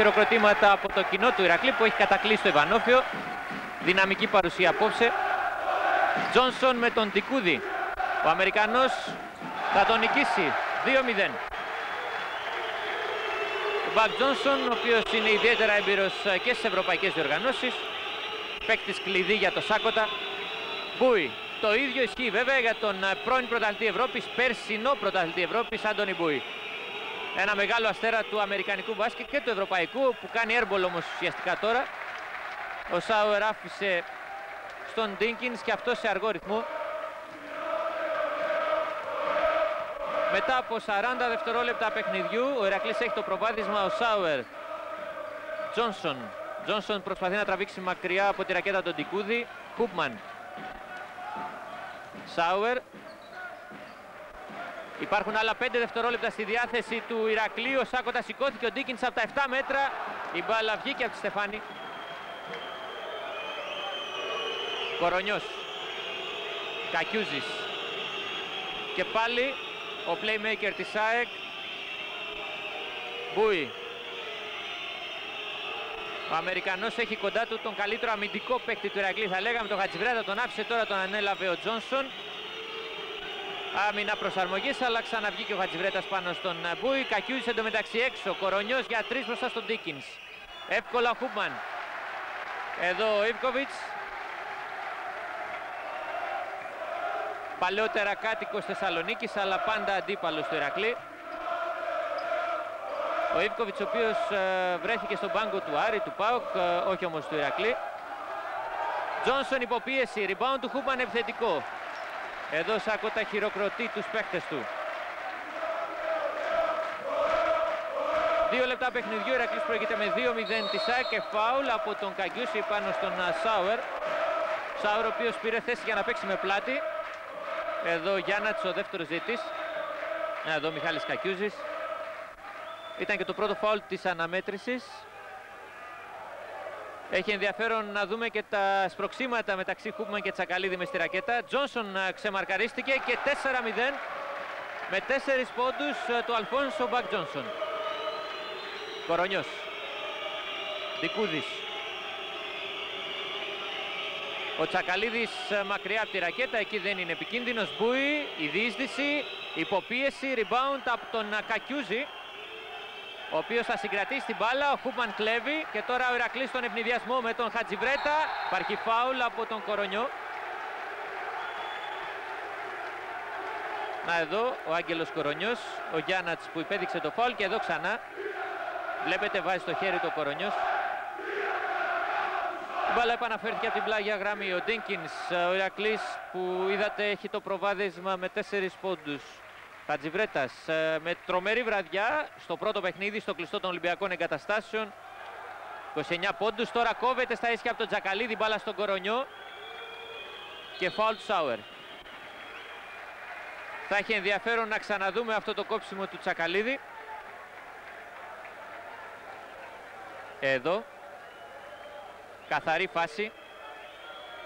χειροκροτήματα από το κοινό του Ηρακλή που έχει κατακλείσει το Ιβανόφιο. Δυναμική παρουσία απόψε. Τζόνσον με τον Τικούδη. Ο Αμερικανός θα τον νικήσει 2-0. Ο Μπακ Τζόνσον, ο οποίος είναι ιδιαίτερα έμπειρος και στις ευρωπαϊκές διοργανώσεις. Παίκτης κλειδί για το Σάκοτα. Μπούι. Το ίδιο ισχύει βέβαια για τον πρώην πρωταθλητή Ευρώπης, περσινό πρωταθλητή Ευρώπης, Άντωνι Μπούι. Ένα μεγάλο αστέρα του αμερικανικού μπάσκετ και του ευρωπαϊκού που κάνει έρμπολ όμως ουσιαστικά τώρα. Ο Σάουερ άφησε στον Ντίνκινς και αυτό σε αργό ρυθμό. Μετά από 40 δευτερόλεπτα παιχνιδιού, ο Ηρακλής έχει το προβάδισμα, ο Σάουερ. Τζόνσον. Τζόνσον προσπαθεί να τραβήξει μακριά από τη ρακέτα τον Τικούδη. Χούπμαν. Σάουερ. Υπάρχουν άλλα 5 δευτερόλεπτα στη διάθεση του Ηρακλή. Ο Σάκοτας σηκώθηκε ο Ντίκινς από τα 7 μέτρα. Η μπάλα βγήκε από τη Στεφάνη. Κορονιός. Κακιούζης. Και πάλι ο playmaker της ΑΕΚ. Μπούι. Ο Αμερικανός έχει κοντά του τον καλύτερο αμυντικό παίκτη του Ηρακλή. Θα λέγαμε τον Χατζιβρέτα, τον άφησε τώρα, τον ανέλαβε ο Τζόνσον. Άμυνα προσαρμογής, αλλά ξαναβγήκε ο Χατζιβρέτας πάνω στον Μπούι. Κακιούζης εντωμεταξύ έξω. Κορονιός για τρεις μπροστά στον Ντίκινς. Εύκολα ο Χούμπμαν. Εδώ ο Ιβκοβιτς. Παλαιότερα κάτοικος Θεσσαλονίκης, αλλά πάντα αντίπαλος του Ηρακλή. Ο Ιβκοβιτς ο οποίος ε, βρέθηκε στον πάγκο του Άρη, του ΠΑΟΚ, ε, όχι όμως του Ηρακλή. Τζόνσον υποπίεση, rebound του Χούμπαν επιθετικό. Εδώ Σάκοτα χειροκροτεί τους παίχτες του. Δύο λεπτά παιχνιδιού, Ηρακλής προηγείται με 2-0 της ΑΕΚ και φάουλ από τον Καγκιούση πάνω στον Σάουερ. Σάουερ ο οποίος πήρε θέση για να παίξει με πλάτη. Εδώ Γιάννατς ο δεύτερος ζήτης. Εδώ Μιχάλης Κακιούζης. Ήταν και το πρώτο φάουλ της αναμέτρησης. Έχει ενδιαφέρον να δούμε και τα σπροξήματα μεταξύ Χούπμαν και Τσακαλίδη μες στη ρακέτα. Τζόνσον ξεμαρκαρίστηκε και 4-0 με 4 πόντους του Αλφόνσο Μπακ Τζόνσον. Κορονιός. Δικούδης. Ο Τσακαλίδης μακριά από τη ρακέτα, εκεί δεν είναι επικίνδυνος. Μπούι, η διείσδυση, υποπίεση, rebound από τον Κακιούζη ο οποίος θα συγκρατήσει την μπάλα, ο Χούπμαν κλέβει και τώρα ο Ηρακλής στον ευνηδιασμό με τον Χατζιβρέτα. Υπάρχει φάουλ από τον Κορονιό. Να εδώ ο Άγγελος Κορονιός, ο Γιάννατς που υπέδειξε το φάουλ και εδώ ξανά. Βλέπετε βάζει το χέρι του Κορονιός. Η μπάλα επαναφέρθηκε από την πλάγια γραμμή. Ο Ντίνκινς, ο Ηρακλής που είδατε έχει το προβάδισμα με 4 πόντους. Χατζιβρέτας ε, με τρομερή βραδιά στο πρώτο παιχνίδι στο κλειστό των Ολυμπιακών Εγκαταστάσεων. 29 πόντους, τώρα κόβεται στα ίσια από τον Τζακαλίδη, μπάλα στον Κορονιό και φάουλ του Σάουερ. Θα έχει ενδιαφέρον να ξαναδούμε αυτό το κόψιμο του Τσακαλίδη. Εδώ. Καθαρή φάση.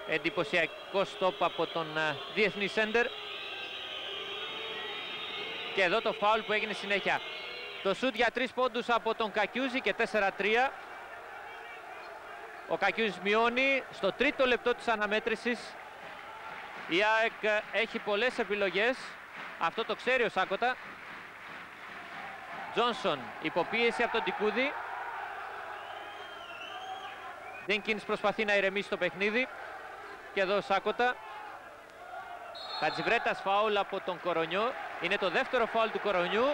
Εντυπωσιακό στόπ από τον uh, διεθνή σέντερ. Και εδώ το φάουλ που έγινε συνέχεια. Το σούτ για τρεις πόντους από τον Κακιούζη και 4-3. Ο Κακιούζης μειώνει στο τρίτο λεπτό της αναμέτρησης. Η ΑΕΚ έχει πολλές επιλογές. Αυτό το ξέρει ο Σάκοτα. Τζόνσον υποπίεση από τον Τικούδη. Δίνκινς προσπαθεί να ηρεμήσει το παιχνίδι. Και εδώ ο Σάκοτα. Χατζιβρέτας φάουλ από τον Κορονιό. Είναι το δεύτερο φάουλ του Κορονιού.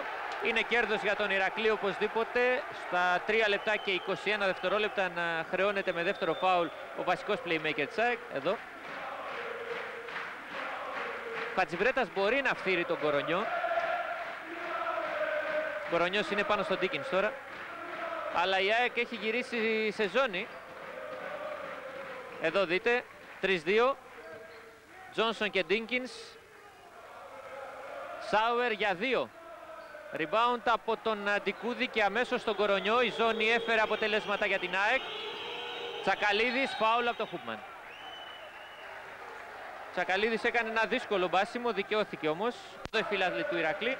Είναι κέρδος για τον Ηρακλή οπωσδήποτε. Στα 3 λεπτά και 21 δευτερόλεπτα να χρεώνεται με δεύτερο φάουλ ο βασικός playmaker Τσάκ. Εδώ. Χατζιβρέτας μπορεί να φθείρει τον Κορονιό. Ο Κορονιός είναι πάνω στον Ντίκινς τώρα. Αλλά η ΑΕΚ έχει γυρίσει σε ζώνη. Εδώ δείτε. 3-2. Τζόνσον και Ντίνκινς. Σάουερ για δύο. Rebound από τον Αντικούδη και αμέσως στον Κορονιό. Η ζώνη έφερε αποτελέσματα για την ΑΕΚ. Τσακαλίδης, φάουλ από τον Χούπμαν. Τσακαλίδης έκανε ένα δύσκολο μπάσιμο, δικαιώθηκε όμως. Το εφηλάθλη του Ηρακλή.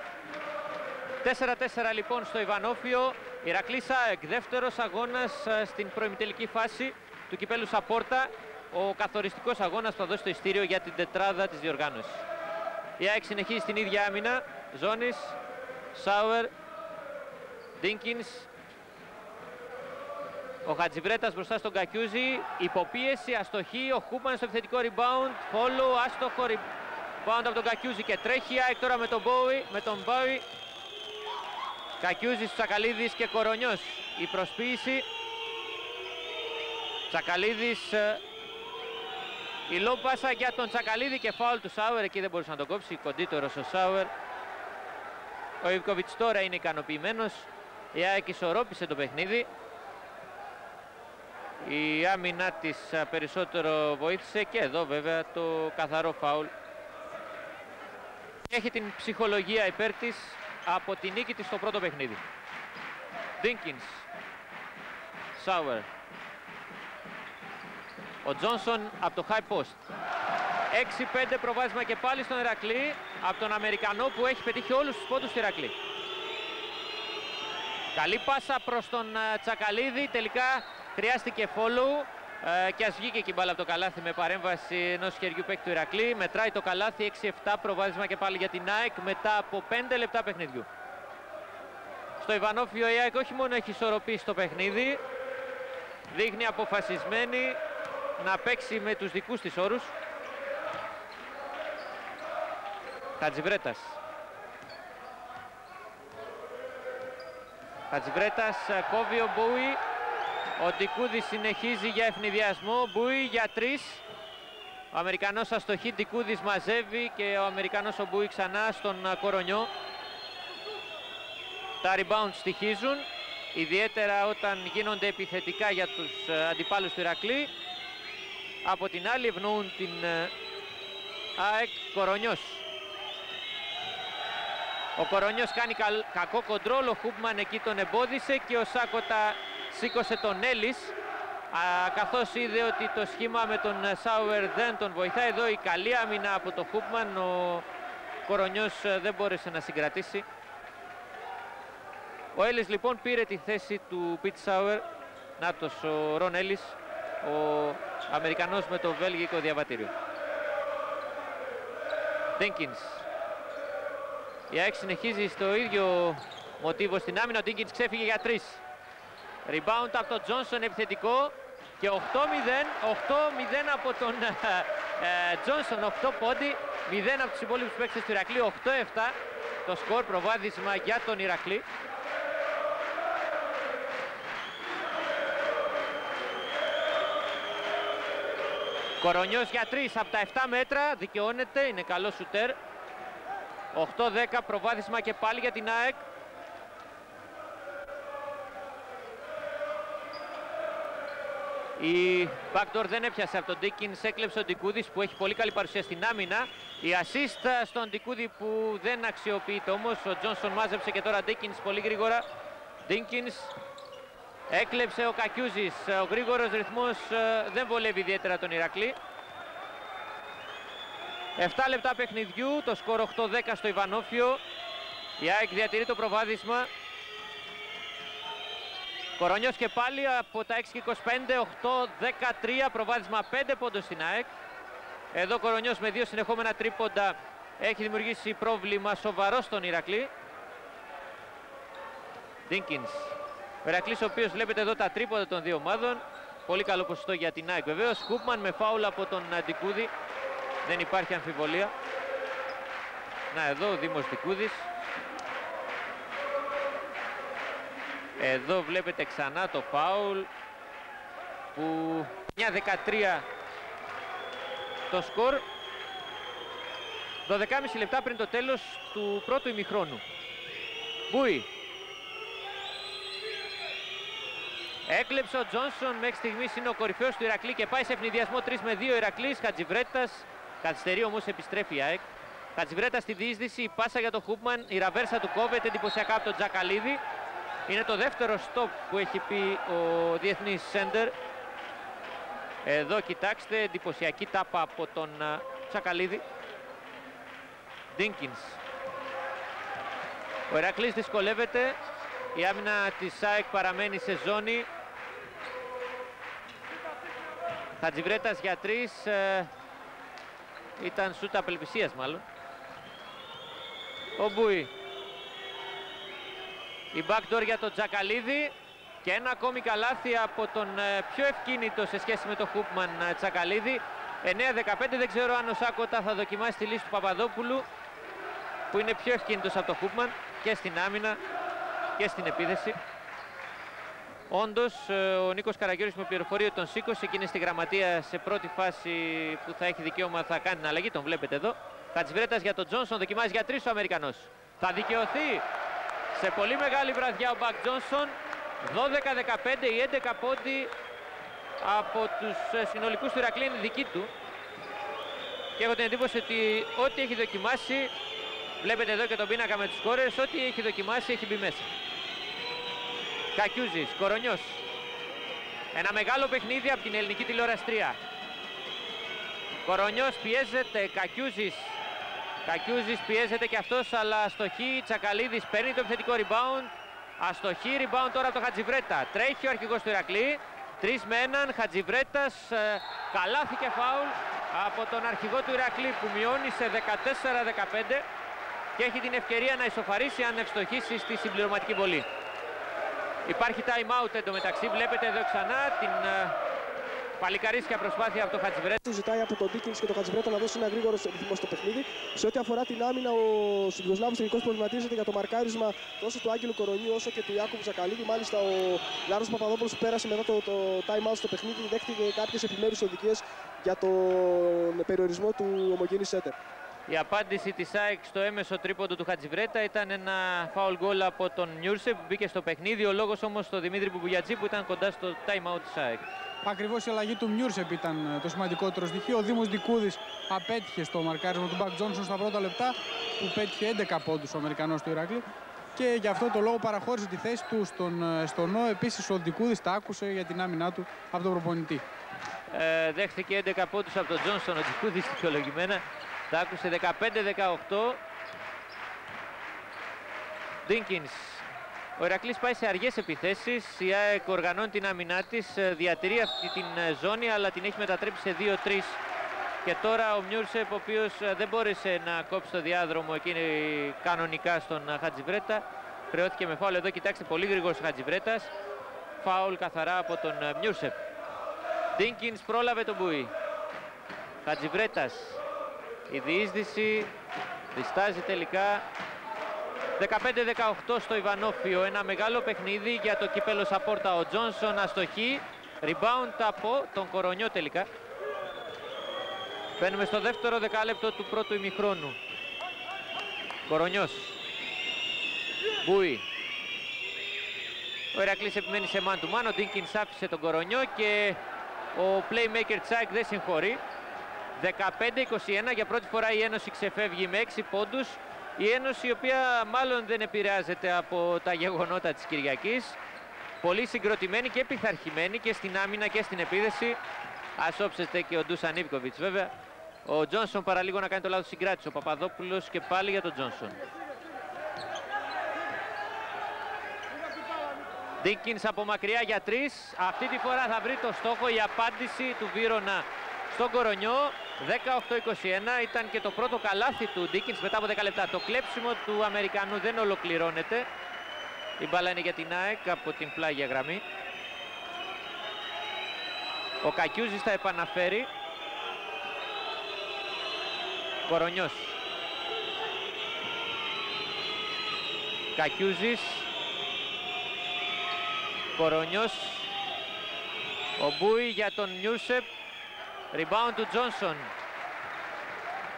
4-4 λοιπόν στο Ιβανόφιο. Ηρακλής ΑΕΚ, δεύτερος αγώνας ε, στην προημιτελική φάση του κυπέλου Σαπόρτα. Ο καθοριστικός αγώνας που θα δώσει το ειστήριο για την τετράδα της διοργάνωσης. Η ΑΕΚ συνεχίζει στην ίδια άμυνα. Ζώνης, Σάουερ, Ντίνκινς. Ο Χατζιβρέτας μπροστά στον Κακιούζη. Υποπίεση, αστοχή. Ο Χούπμαν στο επιθετικό rebound. Follow, άστοχο rebound από τον Κακιούζη και τρέχει. ΑΕΚ τώρα με τον Μπόι. Με τον Μπόι. Κακιούζης, Τσακαλίδης και Κορονιός. Η προσποίηση. Τσακαλίδης ε, η λόπασα για τον Τσακαλίδη και φάουλ του Σάουερ. Εκεί δεν μπορούσε να τον κόψει. Κοντύτερος ο Σάουερ. Ο Ιβκοβιτς τώρα είναι ικανοποιημένος. Η ΑΕΚ ισορρόπησε το παιχνίδι. Η άμυνά της περισσότερο βοήθησε και εδώ βέβαια το καθαρό φάουλ. Έχει την ψυχολογία υπέρ της από τη νίκη της στο πρώτο παιχνίδι. Ντίνκινς. Σάουερ. Ο Τζόνσον από το high post. 6-5 προβάδισμα και πάλι στον Ερακλή από τον Αμερικανό που έχει πετύχει όλους τους πόντους του Ερακλή. Καλή πάσα προς τον Τσακαλίδη, τελικά χρειάστηκε follow ε, και ας βγήκε και η μπάλα από το καλάθι με παρέμβαση ενός χεριού παίκτη του Ηρακλή. Μετράει το καλάθι 6-7 προβάδισμα και πάλι για την ΑΕΚ μετά από 5 λεπτά παιχνιδιού. Στο Ιβανόφιο η ΑΕΚ όχι μόνο έχει ισορροπήσει το παιχνίδι, δείχνει αποφασισμένη να παίξει με τους δικούς της όρους. Χατζιβρέτας. Χατζιβρέτας κόβει ο Μπούι. Ο Ντικούδης συνεχίζει για ευνηδιασμό. Μπούι για τρεις. Ο Αμερικανός αστοχή Ντικούδης μαζεύει και ο Αμερικανός ο Μπούι ξανά στον Κορονιό. Τα rebound στοιχίζουν, ιδιαίτερα όταν γίνονται επιθετικά για τους ε, αντιπάλους του Ηρακλή. Από την άλλη ευνοούν την ε, ΑΕΚ Κορονιός. Ο Κορονιός κάνει κακό κοντρόλ, ο Χούπμαν εκεί τον εμπόδισε και ο Σάκοτα σήκωσε τον Έλλης α, καθώς είδε ότι το σχήμα με τον Σάουερ δεν τον βοηθάει. Εδώ η καλή άμυνα από τον Χούπμαν, ο Κορονιός ε, δεν μπόρεσε να συγκρατήσει. Ο Έλλης λοιπόν πήρε τη θέση του Πιτ Σάουερ, νάτος ο Ρον Έλλης, ο Αμερικανός με το βέλγικο διαβατήριο. Ντένκινς. Η ΑΕΚ συνεχίζει στο ίδιο μοτίβο στην άμυνα. Ο Ντένκινς ξέφυγε για τρεις. Rebound από τον Τζόνσον επιθετικό και 8-0. 8-0 από τον Τζόνσον. 8 πόντι. 0 από τους υπόλοιπους παίκτες του Ηρακλή. 8-7 το σκορ προβάδισμα για τον Ηρακλή. Κορονιός για 3 από τα 7 μέτρα, δικαιώνεται, είναι καλό σουτέρ. 8-10 προβάδισμα και πάλι για την ΑΕΚ. Η backdoor δεν έπιασε από τον Ντίκινς, έκλεψε ο Ντικούδης που έχει πολύ καλή παρουσία στην άμυνα. Η assist στον Ντικούδη που δεν αξιοποιείται όμως, ο Τζόνσον μάζεψε και τώρα Ντίκινς πολύ γρήγορα. Ντίκινς Έκλεψε ο Κακιούζης. Ο γρήγορος ρυθμός ε, δεν βολεύει ιδιαίτερα τον Ηρακλή. 7 λεπτά παιχνιδιού, το σκορ 8-10 στο Ιβανόφιο. Η ΑΕΚ διατηρεί το προβάδισμα. Κορονιός και πάλι από τα 6 25, 8-13, προβάδισμα 5 πόντος στην ΑΕΚ. Εδώ Κορονιός με δύο συνεχόμενα τρίποντα έχει δημιουργήσει πρόβλημα σοβαρό στον Ηρακλή. Ντίνκινς ο Ηρακλής ο οποίος βλέπετε εδώ τα τρίποντα των δύο ομάδων. Πολύ καλό ποσοστό για την ΑΕΚ βεβαίως. Χούπμαν με φάουλα από τον Αντικούδη. Δεν υπάρχει αμφιβολία. Να εδώ ο Δήμος Δικούδης. Εδώ βλέπετε ξανά το φάουλ που μια 13 το σκορ 12,5 λεπτά πριν το τέλος του πρώτου ημιχρόνου. Μπούι Έκλεψε ο Τζόνσον, μέχρι στιγμής είναι ο κορυφαίος του Ηρακλή και πάει σε ευνηδιασμό 3 με 2 Ηρακλής. Χατζιβρέτας, καθυστερεί όμως επιστρέφει η ΑΕΚ. Χατζιβρέτας στη διείσδυση, η πάσα για τον Χούπμαν, η ραβέρσα του κόβεται εντυπωσιακά από τον Τζακαλίδη. Είναι το δεύτερο stop που έχει πει ο διεθνής σέντερ. Εδώ κοιτάξτε, εντυπωσιακή τάπα από τον Τζακαλίδη. Ντίνκινς. Ο Ηρακλής δυσκολεύεται, Η άμυνα της ΣΑΕΚ παραμένει σε ζώνη. Χατζιβρέτας για τρεις. Ε, ήταν σούτα απελπισίας μάλλον. Ο Μπούι. Η backdoor για τον Τζακαλίδη. Και ένα ακόμη καλάθι από τον ε, πιο ευκίνητο σε σχέση με τον Χούπμαν ε, Τσακαλίδη. 9-15 δεν ξέρω αν ο Σάκοτα θα δοκιμάσει τη λύση του Παπαδόπουλου που είναι πιο ευκίνητος από τον Χούπμαν και στην άμυνα και στην επίθεση. Όντως ε, ο Νίκος Καραγιώρης με πληροφορία τον σήκωσε και είναι στη γραμματεία σε πρώτη φάση που θα έχει δικαίωμα θα κάνει την αλλαγή, τον βλέπετε εδώ. Χατζιβρέτας για τον Τζόνσον, δοκιμάζει για τρεις ο Αμερικανός. Θα δικαιωθεί σε πολύ μεγάλη βραδιά ο Μπακ Τζόνσον. 12-15 ή 11 πόντι από τους ε, συνολικούς του Ηρακλή είναι δική του. Και έχω την εντύπωση ότι ό,τι έχει δοκιμάσει, βλέπετε εδώ και τον πίνακα με τους κόρες, ό,τι έχει δοκιμάσει έχει μπει μέσα. Κακιούζης, Κορονιός. Ένα μεγάλο παιχνίδι από την ελληνική τηλεοραστρία. Κορονιός πιέζεται, Κακιούζης. Κακιούζης πιέζεται και αυτός, αλλά αστοχή. Τσακαλίδης παίρνει το επιθετικό rebound. Αστοχή, rebound τώρα από το Χατζιβρέτα. Τρέχει ο αρχηγός του Ηρακλή. Τρεις με έναν, Χατζιβρέτας, ε, καλάθι και φάουλ από τον αρχηγό του Ηρακλή που μειώνει σε 14-15 και έχει την ευκαιρία να ισοφαρίσει αν ευστοχίσει στη συμπληρωματική βολή. Υπάρχει time out εντωμεταξύ, βλέπετε εδώ ξανά την ε, παλικαρίσια προσπάθεια από τον Χατζιβρέτα. Του ζητάει από τον Ντίκινς και τον Χατζιβρέτα να δώσει ένα γρήγορο ρυθμό στο παιχνίδι. Σε ό,τι αφορά την άμυνα, ο Ιουγκοσλάβος τελικώς προβληματίζεται για το μαρκάρισμα τόσο του Άγγελου Κορονίου όσο και του Ιάκωβου Ζακαλίδη. Μάλιστα, ο Λάρος Παπαδόπουλος που πέρασε μετά το, το time out στο παιχνίδι δέχτηκε κάποιες επιμέρους οδηγίες για τον περιορισμό του ομογενής σέτερ. Η απάντηση της ΑΕΚ στο έμεσο τρίποντο του Χατζιβρέτα ήταν ένα foul goal από τον Νιούρσε που μπήκε στο παιχνίδι. Ο λόγος όμως στο Δημήτρη Μπουμπουγιατζή που ήταν κοντά στο time out της ΑΕΚ. Ακριβώς η αλλαγή του Μιούρσεπ ήταν το σημαντικότερο στοιχείο. Ο Δήμος Δικούδης απέτυχε στο μαρκάρισμα του Μπακ Τζόνσον στα πρώτα λεπτά που πέτυχε 11 πόντους ο Αμερικανός του Ηράκλη και γι' αυτό το λόγο παραχώρησε τη θέση του στον, στον ΝΟ. Επίσης ο Δικούδης τα άκουσε για την άμυνά του από τον προπονητή. Ε, δέχθηκε 11 πόντους από τον Τζόνσον ο Δικούδης δικαιολογημένα. Τα άκουσε 15-18. Ντίνκινς. Ο Ηρακλής πάει σε αργές επιθέσεις. Η ΑΕΚ οργανώνει την άμυνά της. ε, Διατηρεί αυτή την ε, ζώνη αλλά την έχει μετατρέψει σε 2-3. Και τώρα ο Μιούρσεπ ο οποίος ε, δεν μπόρεσε να κόψει το διάδρομο εκείνη κανονικά στον ε, Χατζιβρέτα. Χρεώθηκε με φάουλ εδώ. Κοιτάξτε πολύ γρήγορος ο Χατζιβρέτας. Φάουλ καθαρά από τον ε, Μιούρσεπ. Ντίνκινς πρόλαβε τον Μπούι. Χατζιβρέτας η διείσδυση διστάζει τελικά 15-18 στο Ιβανόφιο. Ένα μεγάλο παιχνίδι για το κύπελο Σαπόρτα. Ο Τζόνσον αστοχή. Rebound από τον Κορονιό τελικά. Μπαίνουμε στο δεύτερο δεκάλεπτο του πρώτου ημιχρόνου. Κορονιός. Μπούι. Ο Ηρακλής επιμένει σε man to man. Ο Ντίνκινς άφησε τον Κορονιό και ο playmaker Τσάικ δεν συγχωρεί. 15-21 για πρώτη φορά η Ένωση ξεφεύγει με 6 πόντους. Η Ένωση η οποία μάλλον δεν επηρεάζεται από τα γεγονότα της Κυριακής. Πολύ συγκροτημένη και πειθαρχημένη και στην άμυνα και στην επίδεση. Ας όψετε και ο Ντούσαν Ιβκοβιτς βέβαια. Ο Τζόνσον παραλίγο να κάνει το λάθος συγκράτηση. Ο Παπαδόπουλος και πάλι για τον Τζόνσον. Ντίκινς από μακριά για τρεις. Αυτή τη φορά θα βρει το στόχο η απάντηση του Βίρονα στον Κορονιό. 18-21 ήταν και το πρώτο καλάθι του Ντίκινς μετά από 10 λεπτά. Το κλέψιμο του Αμερικανού δεν ολοκληρώνεται. Η μπάλα είναι για την ΑΕΚ από την πλάγια γραμμή. Ο Κακιούζης θα επαναφέρει. Κορονιός. Κακιούζης. Κορονιός. Ο Μπούι για τον Νιούσεπ. Rebound του Τζόνσον.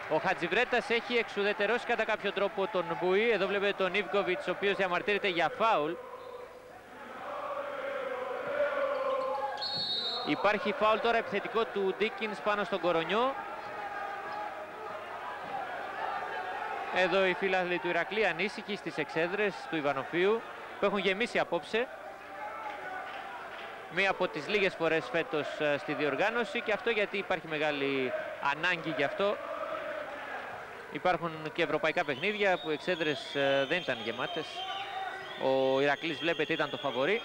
Ο Χατζιβρέτας έχει εξουδετερώσει κατά κάποιο τρόπο τον Μπούι. Εδώ βλέπετε τον Ιβκοβιτς ο οποίος διαμαρτύρεται για φάουλ. Υπάρχει φάουλ τώρα επιθετικό του Ντίκινς πάνω στον Κορονιό. Εδώ οι φίλαθλοι του Ηρακλή ανήσυχοι στις εξέδρες του Ιβανοφίου που έχουν γεμίσει απόψε. Μία από τις λίγες φορές φέτος ε, στη διοργάνωση και αυτό γιατί υπάρχει μεγάλη ανάγκη γι' αυτό. Υπάρχουν και ευρωπαϊκά παιχνίδια που οι εξέδρες ε, δεν ήταν γεμάτες. Ο Ηρακλής βλέπετε ήταν το φαβορή.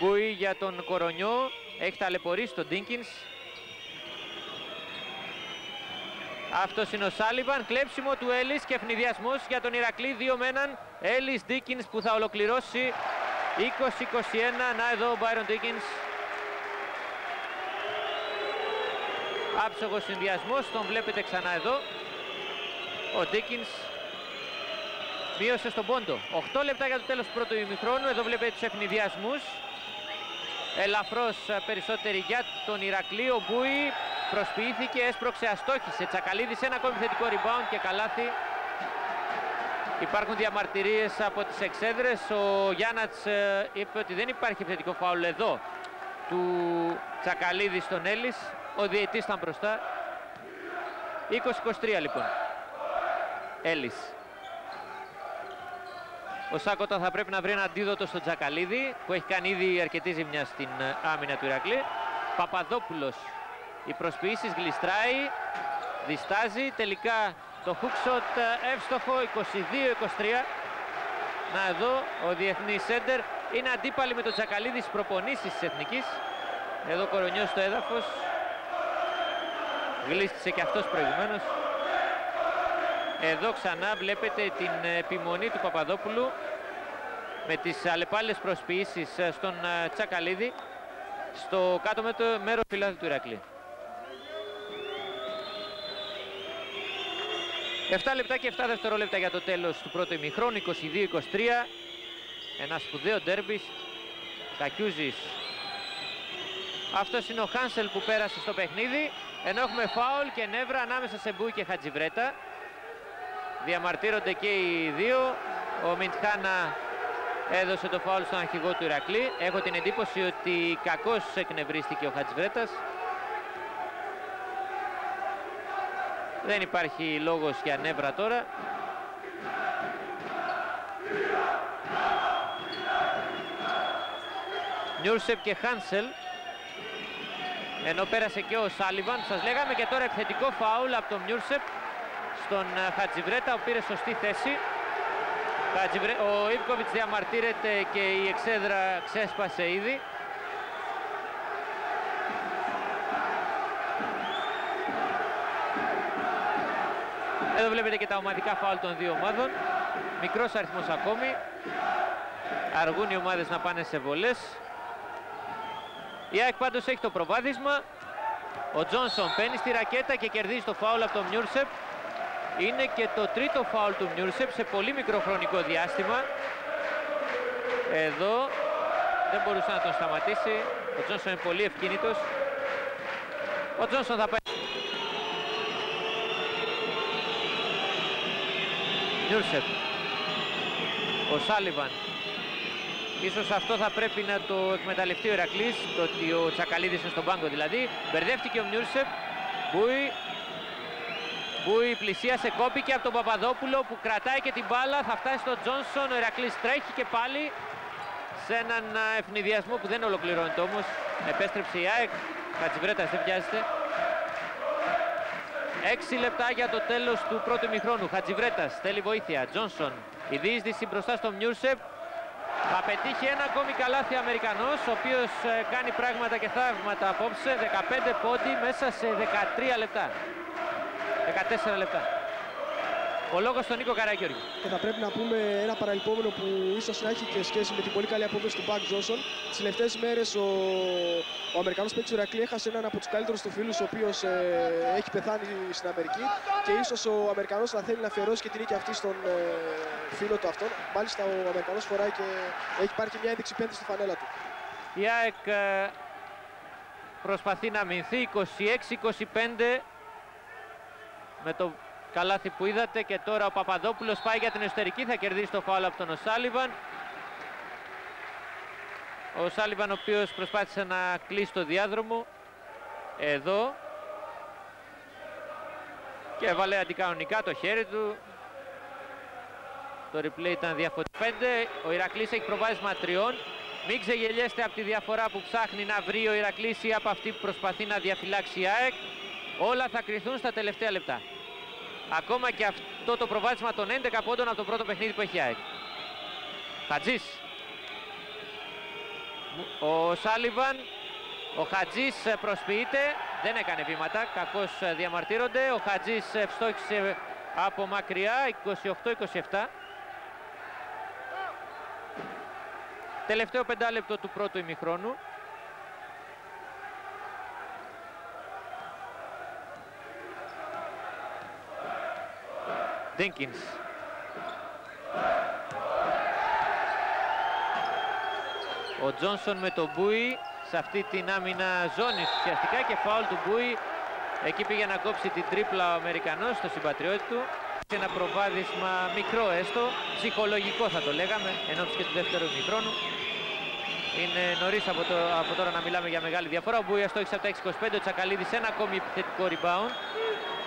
Μπούι για τον Κορονιό. Έχει ταλαιπωρήσει τον Ντίνκινς. Αυτός είναι ο Σάλιβαν. Κλέψιμο του Έλλης και ευνηδιασμός για τον Ηρακλή. Δύο με έναν. Έλλης Ντίκινς που θα ολοκληρώσει 20-21. Να εδώ ο Μπάιρον Ντίκινς. Άψογος συνδυασμός. Τον βλέπετε ξανά εδώ. Ο Ντίκινς μείωσε στον πόντο. 8 λεπτά για το τέλος του πρώτου ημιχρόνου. Εδώ βλέπετε τους ευνηδιασμούς. Ελαφρώς περισσότερη για τον Ηρακλή. Ο Μπούι προσποιήθηκε, έσπρωξε, αστόχησε. Τσακαλίδης ένα ακόμη θετικό rebound και καλάθι. Υπάρχουν διαμαρτυρίες από τις εξέδρες. Ο Γιάννατς ε, είπε ότι δεν υπάρχει θετικό φάουλ εδώ του Τσακαλίδη στον Έλλης. Ο διαιτής ήταν μπροστά. 20-23 λοιπόν. Έλλης. Ο Σάκοτα θα πρέπει να βρει ένα αντίδοτο στον Τσακαλίδη που έχει κάνει ήδη αρκετή ζημιά στην ε, άμυνα του Ηρακλή. Παπαδόπουλος οι προσποιήσεις γλιστράει, διστάζει, τελικά το hookshot ε, εύστοχο 22-23. Να εδώ ο διεθνής σέντερ είναι αντίπαλοι με τον Τσακαλίδης στις προπονήσεις της Εθνικής. Εδώ κορονιός στο έδαφος. Γλίστησε και αυτός προηγουμένως. Εδώ ξανά βλέπετε την επιμονή του Παπαδόπουλου με τις αλλεπάλληλες προσποιήσεις ε, στον ε, Τσακαλίδη στο κάτω με το μέρο φυλάδι του Ηρακλή. 7 λεπτά και 7 δευτερόλεπτα για το τέλος του πρώτου ημιχρόνου, 22-23. Ένα σπουδαίο ντέρμπις. Κακιούζης. Αυτός είναι ο Χάνσελ που πέρασε στο παιχνίδι. Ενώ έχουμε φάουλ και νεύρα ανάμεσα σε Μπούι και Χατζιβρέτα. Διαμαρτύρονται και οι δύο. Ο Μιντχάνα έδωσε το φάουλ στον αρχηγό του Ηρακλή. Έχω την εντύπωση ότι κακώς εκνευρίστηκε ο Χατζιβρέτας. Δεν υπάρχει λόγος για νεύρα τώρα. Νιούρσεπ και Χάνσελ. Ενώ πέρασε και ο Σάλιβαν. Σας λέγαμε και τώρα επιθετικό φάουλ από τον Νιούρσεπ στον ε, Χατζιβρέτα, που πήρε σωστή θέση. Ο Ιβκοβιτς διαμαρτύρεται και η εξέδρα ξέσπασε ήδη. Εδώ βλέπετε και τα ομαδικά φάουλ των δύο ομάδων. Μικρός αριθμός ακόμη. Αργούν οι ομάδες να πάνε σε βολές. Η ΑΕΚ πάντως έχει το προβάδισμα. Ο Τζόνσον παίρνει στη ρακέτα και κερδίζει το φάουλ από τον Μιούρσεπ. Είναι και το τρίτο φάουλ του Μιούρσεπ σε πολύ μικρό χρονικό διάστημα. Εδώ δεν μπορούσε να τον σταματήσει. Ο Τζόνσον είναι πολύ ευκίνητος. Ο Τζόνσον θα πάει Νιούρσεφ. Ο Σάλιβαν. Ίσως αυτό θα πρέπει να το εκμεταλλευτεί ο Ηρακλής, το ότι ο Τσακαλίδης είναι στον πάγκο δηλαδή. Μπερδεύτηκε ο Νιούρσεφ. Μπούι. Μπούι πλησίασε, κόπηκε από τον Παπαδόπουλο που κρατάει και την μπάλα. Θα φτάσει στον Τζόνσον. Ο Ηρακλής τρέχει και πάλι σε έναν ευνηδιασμό που δεν ολοκληρώνεται όμως. Επέστρεψε η ΑΕΚ. Κατσιβρέτας δεν πιάζεται. 6 λεπτά για το τέλος του πρώτου μηχρόνου. Χατζιβρέτας θέλει βοήθεια. Τζόνσον. Η διείσδυση μπροστά στο Μιούρσεπ. Θα πετύχει ένα ακόμη καλάθι Αμερικανός, ο οποίος ε, κάνει πράγματα και θαύματα απόψε. 15 πόντι μέσα σε 13 λεπτά. 14 λεπτά. Ο λόγος στον Νίκο Καραγιώργη. Και θα πρέπει να πούμε ένα παραλυπόμενο που ίσως να έχει και σχέση με την πολύ καλή απόφαση του Μπακ Τζόνσον. Τις τελευταίες μέρες ο, ο Αμερικανός παίκτης Ηρακλή έχασε έναν από τους καλύτερους του φίλους ο οποίος ε, έχει πεθάνει στην Αμερική και ίσως ο Αμερικανός θα θέλει να αφιερώσει και την νίκη αυτή στον ε, φίλο του αυτόν. Μάλιστα ο Αμερικανός φοράει και έχει πάρει και μια ένδειξη πέντε στη φανέλα του. Η ΑΕΚ ε, προσπαθεί να μηνθεί 26-25 με το καλάθι που είδατε και τώρα ο Παπαδόπουλος πάει για την εσωτερική, θα κερδίσει το φάουλ από τον Σάλιβαν. Ο Σάλιβαν ο οποίος προσπάθησε να κλείσει το διάδρομο. Εδώ. Και έβαλε αντικανονικά το χέρι του. Το replay ήταν διαφορετικό. 5. Ο Ηρακλής έχει προβάδισμα τριών. Μην ξεγελιέστε από τη διαφορά που ψάχνει να βρει ο Ηρακλής ή από αυτή που προσπαθεί να διαφυλάξει η ΑΕΚ. Όλα θα κρυθούν στα τελευταία λεπτά. Ακόμα και αυτό αυτό το προβάδισμα των 11 πόντων από το πρώτο παιχνίδι που έχει ΑΕΚ. Χατζής. Ο Σάλιβαν, ο Χατζής προσποιείται, δεν έκανε βήματα, κακώς διαμαρτύρονται. Ο Χατζής ευστόχησε από μακριά, 28-27. Τελευταίο πεντάλεπτο του πρώτου ημιχρόνου. Dinkins. Ο Τζόνσον με τον Μπούι σε αυτή την άμυνα ζώνης ουσιαστικά και φάουλ του Μπούι. Εκεί πήγε να κόψει την τρίπλα ο Αμερικανός στο συμπατριώτη του. Ένα προβάδισμα μικρό έστω, ψυχολογικό θα το λέγαμε, ενώ και του δεύτερου μικρόνου. Είναι νωρίς από, το, από τώρα να μιλάμε για μεγάλη διαφορά. Ο Μπούι αστόχησε από τα 6-25, ο Τσακαλίδης ένα ακόμη επιθετικό rebound.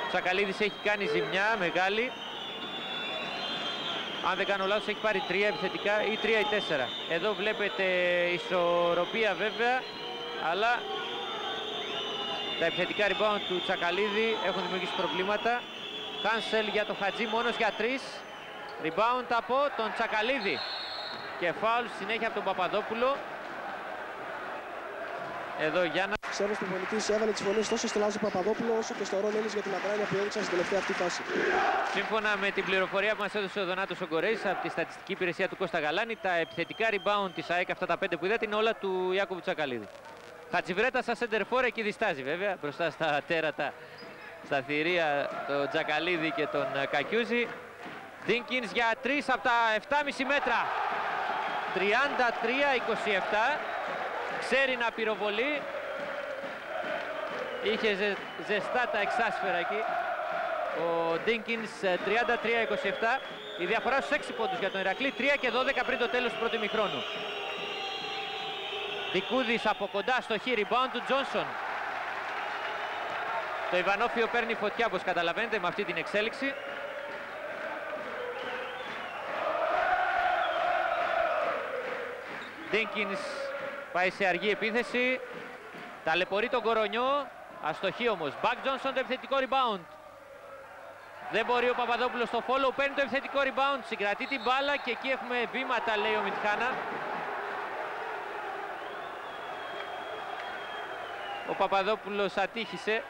Ο Τσακαλίδης έχει κάνει ζημιά μεγάλη. Αν δεν κάνω λάθος έχει πάρει τρία επιθετικά ή τρία ή τέσσερα. Εδώ βλέπετε ισορροπία βέβαια, αλλά τα επιθετικά rebound του Τσακαλίδη έχουν δημιουργήσει προβλήματα. Χάνσελ για το Χατζή μόνος για τρεις. Rebound από τον Τσακαλίδη. Και φάουλ συνέχεια από τον Παπαδόπουλο. Εδώ Γιάννα. Ξέρω του πολιτή έβαλε τις φωνές τόσο στο Λάζο Παπαδόπουλο όσο και στο Ρόν Έλλη για την Ακράνια που έδειξαν στην τελευταία αυτή φάση. Σύμφωνα με την πληροφορία που μας έδωσε ο Δονάτος Ογκορέη από τη στατιστική υπηρεσία του Κώστα Γαλάνη, τα επιθετικά rebound της ΑΕΚ, αυτά τα πέντε που είδατε, είναι όλα του Ιάκωβου Τσακαλίδη. Χατζιβρέτα στα σέντερ εκεί διστάζει βέβαια μπροστά στα τέρατα, στα θηρία τον Τσακαλίδη και τον ε, Κακιούζη. Δίνκινς για τρεις από τα 7,5 μέτρα. 33-27. Ξέρει να πυροβολεί. Είχε ζε, ζεστά τα εξάσφαιρα εκεί. Ο Ντίνκινς 33-27. Η διαφορά στους 6 πόντους για τον Ηρακλή. 3 και 12 πριν το τέλος του πρώτου ημιχρόνου. Δικούδης από κοντά στο χείρι. Rebound του Τζόνσον. Το Ιβανόφιο παίρνει φωτιά όπως καταλαβαίνετε με αυτή την εξέλιξη. Ντίνκινς πάει σε αργή επίθεση. Ταλαιπωρεί τον Κορονιό. Αστοχή όμως. Μπακ Τζόνσον το επιθετικό rebound. Δεν μπορεί ο Παπαδόπουλος στο follow. Παίρνει το επιθετικό rebound. Συγκρατεί την μπάλα και εκεί έχουμε βήματα λέει ο Μιτχάνα. Ο Παπαδόπουλος ατύχησε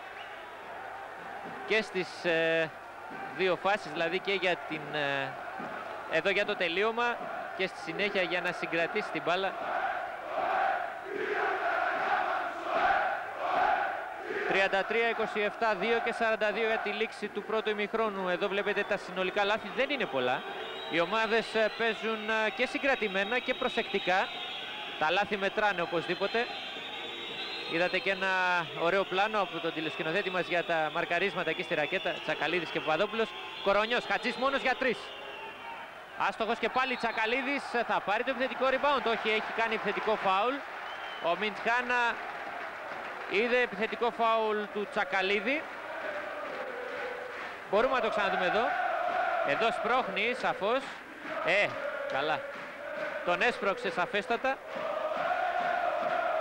και στις ε, δύο φάσεις, δηλαδή και για την, ε, εδώ για το τελείωμα και στη συνέχεια για να συγκρατήσει την μπάλα. 33-27, 2 και 42 για τη λήξη του πρώτου ημιχρόνου. Εδώ βλέπετε τα συνολικά λάθη δεν είναι πολλά. Οι ομάδες ε, παίζουν ε, και συγκρατημένα και προσεκτικά. Τα λάθη μετράνε οπωσδήποτε. Είδατε και ένα ωραίο πλάνο από τον τηλεσκηνοθέτη μας για τα μαρκαρίσματα εκεί στη ρακέτα. Τσακαλίδης και Παπαδόπουλος. Κορονιός, Χατζής μόνος για τρεις. Άστοχος και πάλι Τσακαλίδης θα πάρει το επιθετικό rebound. Όχι, έχει κάνει επιθετικό φάουλ. Ο Μιντχάνα είδε επιθετικό φάουλ του Τσακαλίδη. Μπορούμε να το ξαναδούμε εδώ. Εδώ σπρώχνει σαφώς. Ε, καλά. Τον έσπρωξε σαφέστατα.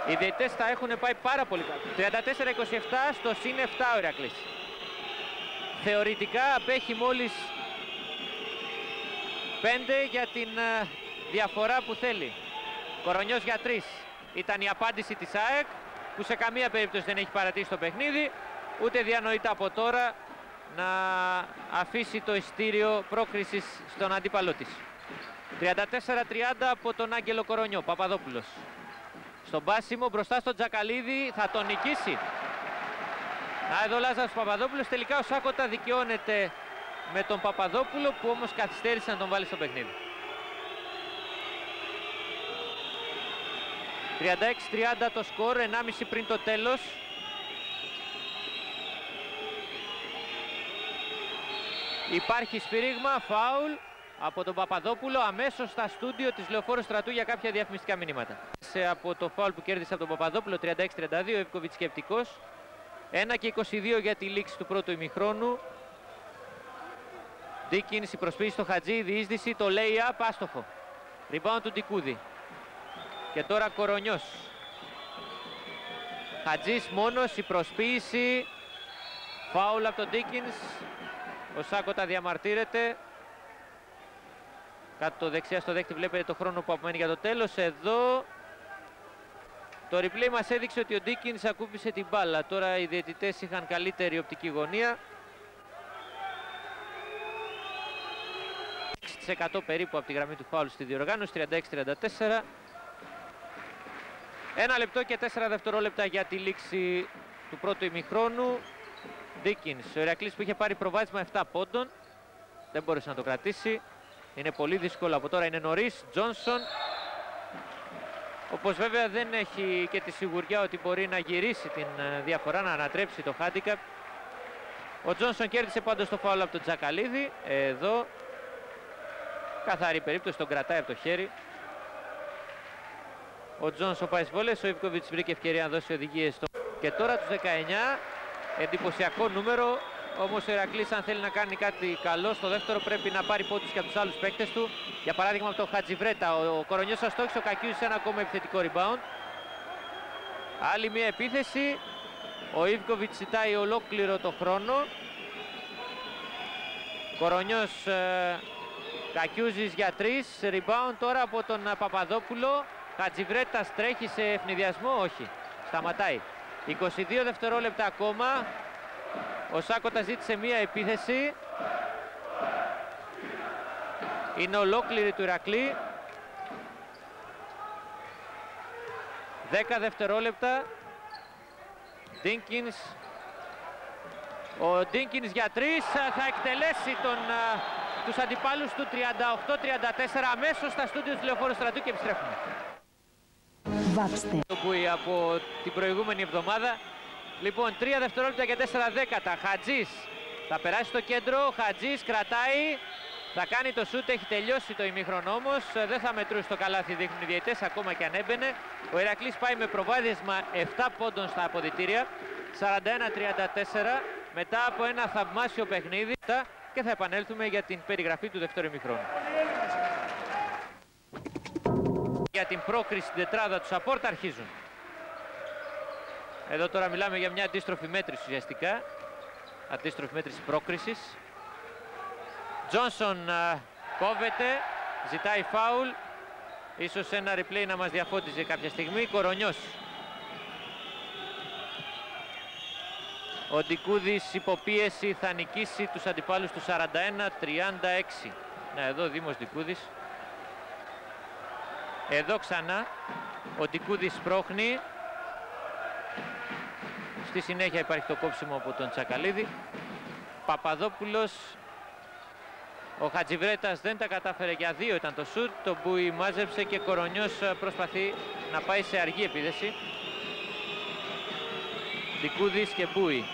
Οι διαιτητές θα έχουν πάει πάρα πολύ καλά. 34-27 στο συν 7 ο Ηρακλής. Θεωρητικά απέχει μόλις 5 για την ε, διαφορά που θέλει. Κορονιός για 3. Ήταν η απάντηση της ΑΕΚ που σε καμία περίπτωση δεν έχει παρατήσει το παιχνίδι ούτε διανοείται από τώρα να αφήσει το ειστήριο πρόκρισης στον αντίπαλό της. 34-30 από τον Άγγελο Κορονιό, Παπαδόπουλος. Στον πάσιμο μπροστά στον Τζακαλίδη θα τον νικήσει. Α, εδώ Λάζαρος Παπαδόπουλος. Τελικά ο Σάκοτα δικαιώνεται με τον Παπαδόπουλο που όμως καθυστέρησε να τον βάλει στο παιχνίδι. 36-30 το σκορ, 1,5 πριν το τέλος. Υπάρχει σφυρίγμα, φάουλ από τον Παπαδόπουλο αμέσως στα στούντιο της Λεωφόρου Στρατού για κάποια διαφημιστικά μηνύματα. Σε από το φάουλ που κέρδισε από τον Παπαδόπουλο 36-32, ο Ευκοβιτς σκεπτικός. 1 και 22 για τη λήξη του πρώτου ημιχρόνου. Δίκινς η προσποίηση στο Χατζή, η διείσδυση, το lay-up, άστοχο. Rebound του Ντικούδη. Και τώρα Κορονιός. Χατζής μόνος, η προσποίηση. Φάουλ από τον Ντίκινς. Ο Σάκοτα διαμαρτύρεται. Κάτω δεξιά στο δέκτη βλέπετε το χρόνο που απομένει για το τέλος. Εδώ το replay μας έδειξε ότι ο Ντίκινς ακούπησε την μπάλα. Τώρα οι διαιτητές είχαν καλύτερη οπτική γωνία. 6% περίπου από τη γραμμή του φάουλ στη διοργάνωση, 36-34. Ένα λεπτό και τέσσερα δευτερόλεπτα για τη λήξη του πρώτου ημιχρόνου. Ντίκινς, ο Ηρακλής που είχε πάρει προβάδισμα 7 πόντων. Δεν μπόρεσε να το κρατήσει. Είναι πολύ δύσκολο από τώρα, είναι νωρίς. Τζόνσον. Όπως βέβαια δεν έχει και τη σιγουριά ότι μπορεί να γυρίσει την ε, διαφορά, να ανατρέψει το handicap. Ο Τζόνσον κέρδισε πάντως το φάουλ από τον Τζακαλίδη. Εδώ. Καθαρή περίπτωση, τον κρατάει από το χέρι. Ο Τζόνσον πάει στις βόλες, ο Ιβκοβιτς βρήκε ευκαιρία να δώσει οδηγίες στο... Και τώρα τους 19, εντυπωσιακό νούμερο, όμως ο Ηρακλής αν θέλει να κάνει κάτι καλό στο δεύτερο πρέπει να πάρει πόντους και από τους άλλους παίκτες του. Για παράδειγμα από τον Χατζιβρέτα, ο, ο Κορονιός αστόχησε, ο Κακιούς ένα ακόμα επιθετικό rebound. Άλλη μια επίθεση, ο Ιβκοβιτς ζητάει ολόκληρο το χρόνο. Κορονιός ε, Κακιούζης για τρεις, rebound τώρα από τον Παπαδόπουλο. Χατζιβρέτας τρέχει σε ευνηδιασμό, όχι. Σταματάει. 22 δευτερόλεπτα ακόμα. Ο Σάκοτα ζήτησε μία επίθεση. Είναι ολόκληρη του Ηρακλή. 10 δευτερόλεπτα. Ντίνκινς. Ο Ντίνκινς για τρεις θα εκτελέσει τον, α, τους αντιπάλους του 38-34 αμέσως στα στούντιος του Λεωφόρου Στρατού και επιστρέφουμε. Βάψτε. Το που από την προηγούμενη εβδομάδα. Λοιπόν, 3 δευτερόλεπτα και 4 δέκατα. Χατζής θα περάσει στο κέντρο. Χατζής κρατάει. Θα κάνει το σούτ, έχει τελειώσει το ημίχρονο όμως. Δεν θα μετρούσε το καλάθι, δείχνουν οι διαιτές, ακόμα και αν έμπαινε. Ο Ηρακλής πάει με προβάδισμα 7 πόντων στα αποδητήρια. 41-34 μετά από ένα θαυμάσιο παιχνίδι και θα επανέλθουμε για την περιγραφή του δεύτερου ημίχρονου για την πρόκριση στην τετράδα του Σαπόρτα αρχίζουν. Εδώ τώρα μιλάμε για μια αντίστροφη μέτρηση ουσιαστικά. Αντίστροφη μέτρηση πρόκρισης. Τζόνσον κόβεται, ζητάει φάουλ. Ίσως ένα replay να μας διαφώτιζε κάποια στιγμή. Κορονιός. Ο Ντικούδης υποπίεση θα νικήσει τους αντιπάλους του 41-36. Να εδώ Δήμος Ντικούδης. Εδώ ξανά ο Τικούδης πρόχνει. Στη συνέχεια υπάρχει το κόψιμο από τον Τσακαλίδη. Παπαδόπουλος. Ο Χατζιβρέτας δεν τα κατάφερε για δύο ήταν το σουτ. Το Μπούι μάζεψε και Κορονιός προσπαθεί να πάει σε αργή επίδεση. Τικούδης και Μπούι.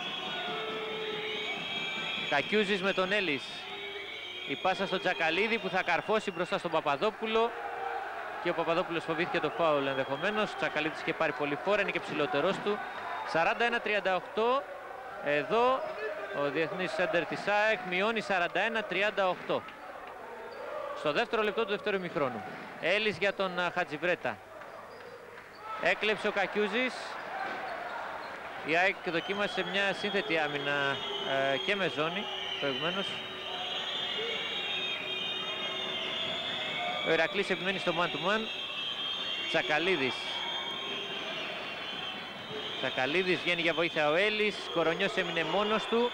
Κακιούζης με τον Έλλης. Η πάσα στον Τσακαλίδη που θα καρφώσει μπροστά στον Παπαδόπουλο και ο Παπαδόπουλος φοβήθηκε το φάουλ ενδεχομένως. Τσακαλίτης είχε πάρει πολύ φόρα, είναι και ψηλότερός του. 41-38. Εδώ ο διεθνής σέντερ της ΑΕΚ μειώνει 41-38. Στο δεύτερο λεπτό του δεύτερου ημιχρόνου. Έλλης για τον Χατζιβρέτα. Έκλεψε ο Κακιούζης. Η ΑΕΚ δοκίμασε μια σύνθετη άμυνα ε, και με ζώνη προηγουμένως. Ο Ηρακλής επιμένει στο man to man. Τσακαλίδης. Τσακαλίδης βγαίνει για βοήθεια ο Έλλης. Κορονιός έμεινε μόνος του.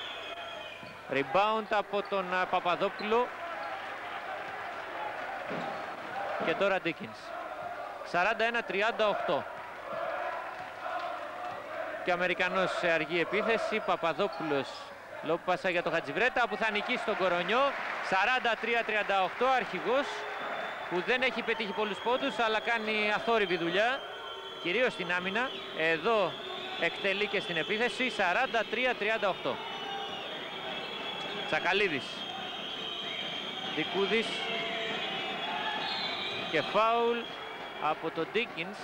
Rebound από τον Παπαδόπουλο. Και τώρα Ντίκινς. 41-38. Και ο Αμερικανός σε αργή επίθεση. Παπαδόπουλος λόγω πάσα για τον Χατζιβρέτα που θα νικήσει τον Κορονιό. 43-38 αρχηγός που δεν έχει πετύχει πολλούς πόντους αλλά κάνει αθόρυβη δουλειά κυρίως στην άμυνα. Εδώ εκτελεί και στην επίθεση 43-38 Τσακαλίδης. Δικούδης. Και φάουλ από τον Ντίκινς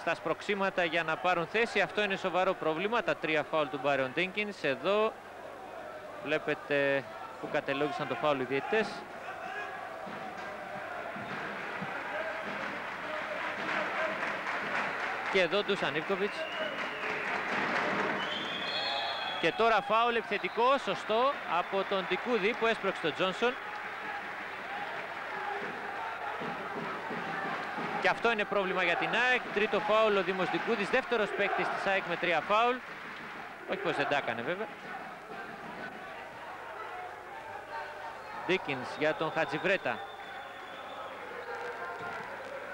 στα σπροξήματα για να πάρουν θέση. Αυτό είναι σοβαρό πρόβλημα τα τρία φάουλ του Μπάριον Ντίκινς εδώ βλέπετε που κατελόγησαν το φάουλ οι διαιτητές Και εδώ του Σανίβκοβιτς. Και τώρα φάουλ επιθετικό, σωστό, από τον Τικούδη που έσπρωξε τον Τζόνσον. Και αυτό είναι πρόβλημα για την ΑΕΚ. Τρίτο φάουλ ο Δήμος Δικούδης, δεύτερος παίκτης της ΑΕΚ με τρία φάουλ. Όχι πως δεν τα έκανε βέβαια. Ντίκινς για τον Χατζιβρέτα.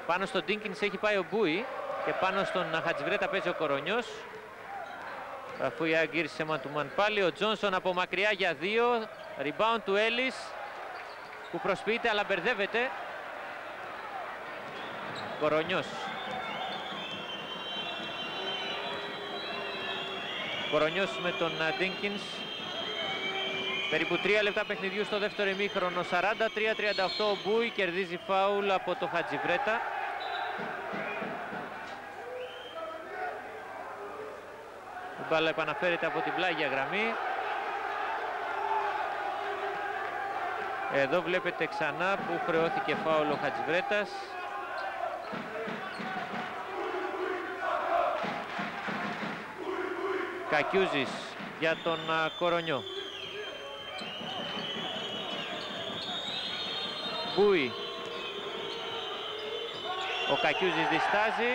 Πάνω στον Ντίκινς έχει πάει ο Μπούι και πάνω στον Χατζιβρέτα παίζει ο Κορονιός. Αφού η ΑΕΚ γύρισε man του man πάλι. Ο Τζόνσον από μακριά για δύο. Rebound του Έλλης που προσποιείται αλλά μπερδεύεται. Κορονιός. Κορονιός με τον Ντίνκινς. Περίπου 3 λεπτά παιχνιδιού στο δεύτερο ημίχρονο. 43-38 ο Μπούι κερδίζει φάουλ από το Χατζιβρέτα. Μπάλα επαναφέρεται από την πλάγια γραμμή. Εδώ βλέπετε ξανά που χρεώθηκε φάουλ ο Χατζιβρέτας. Κακιούζης για τον Κορονιό. Μπούι. Ο Κακιούζης διστάζει.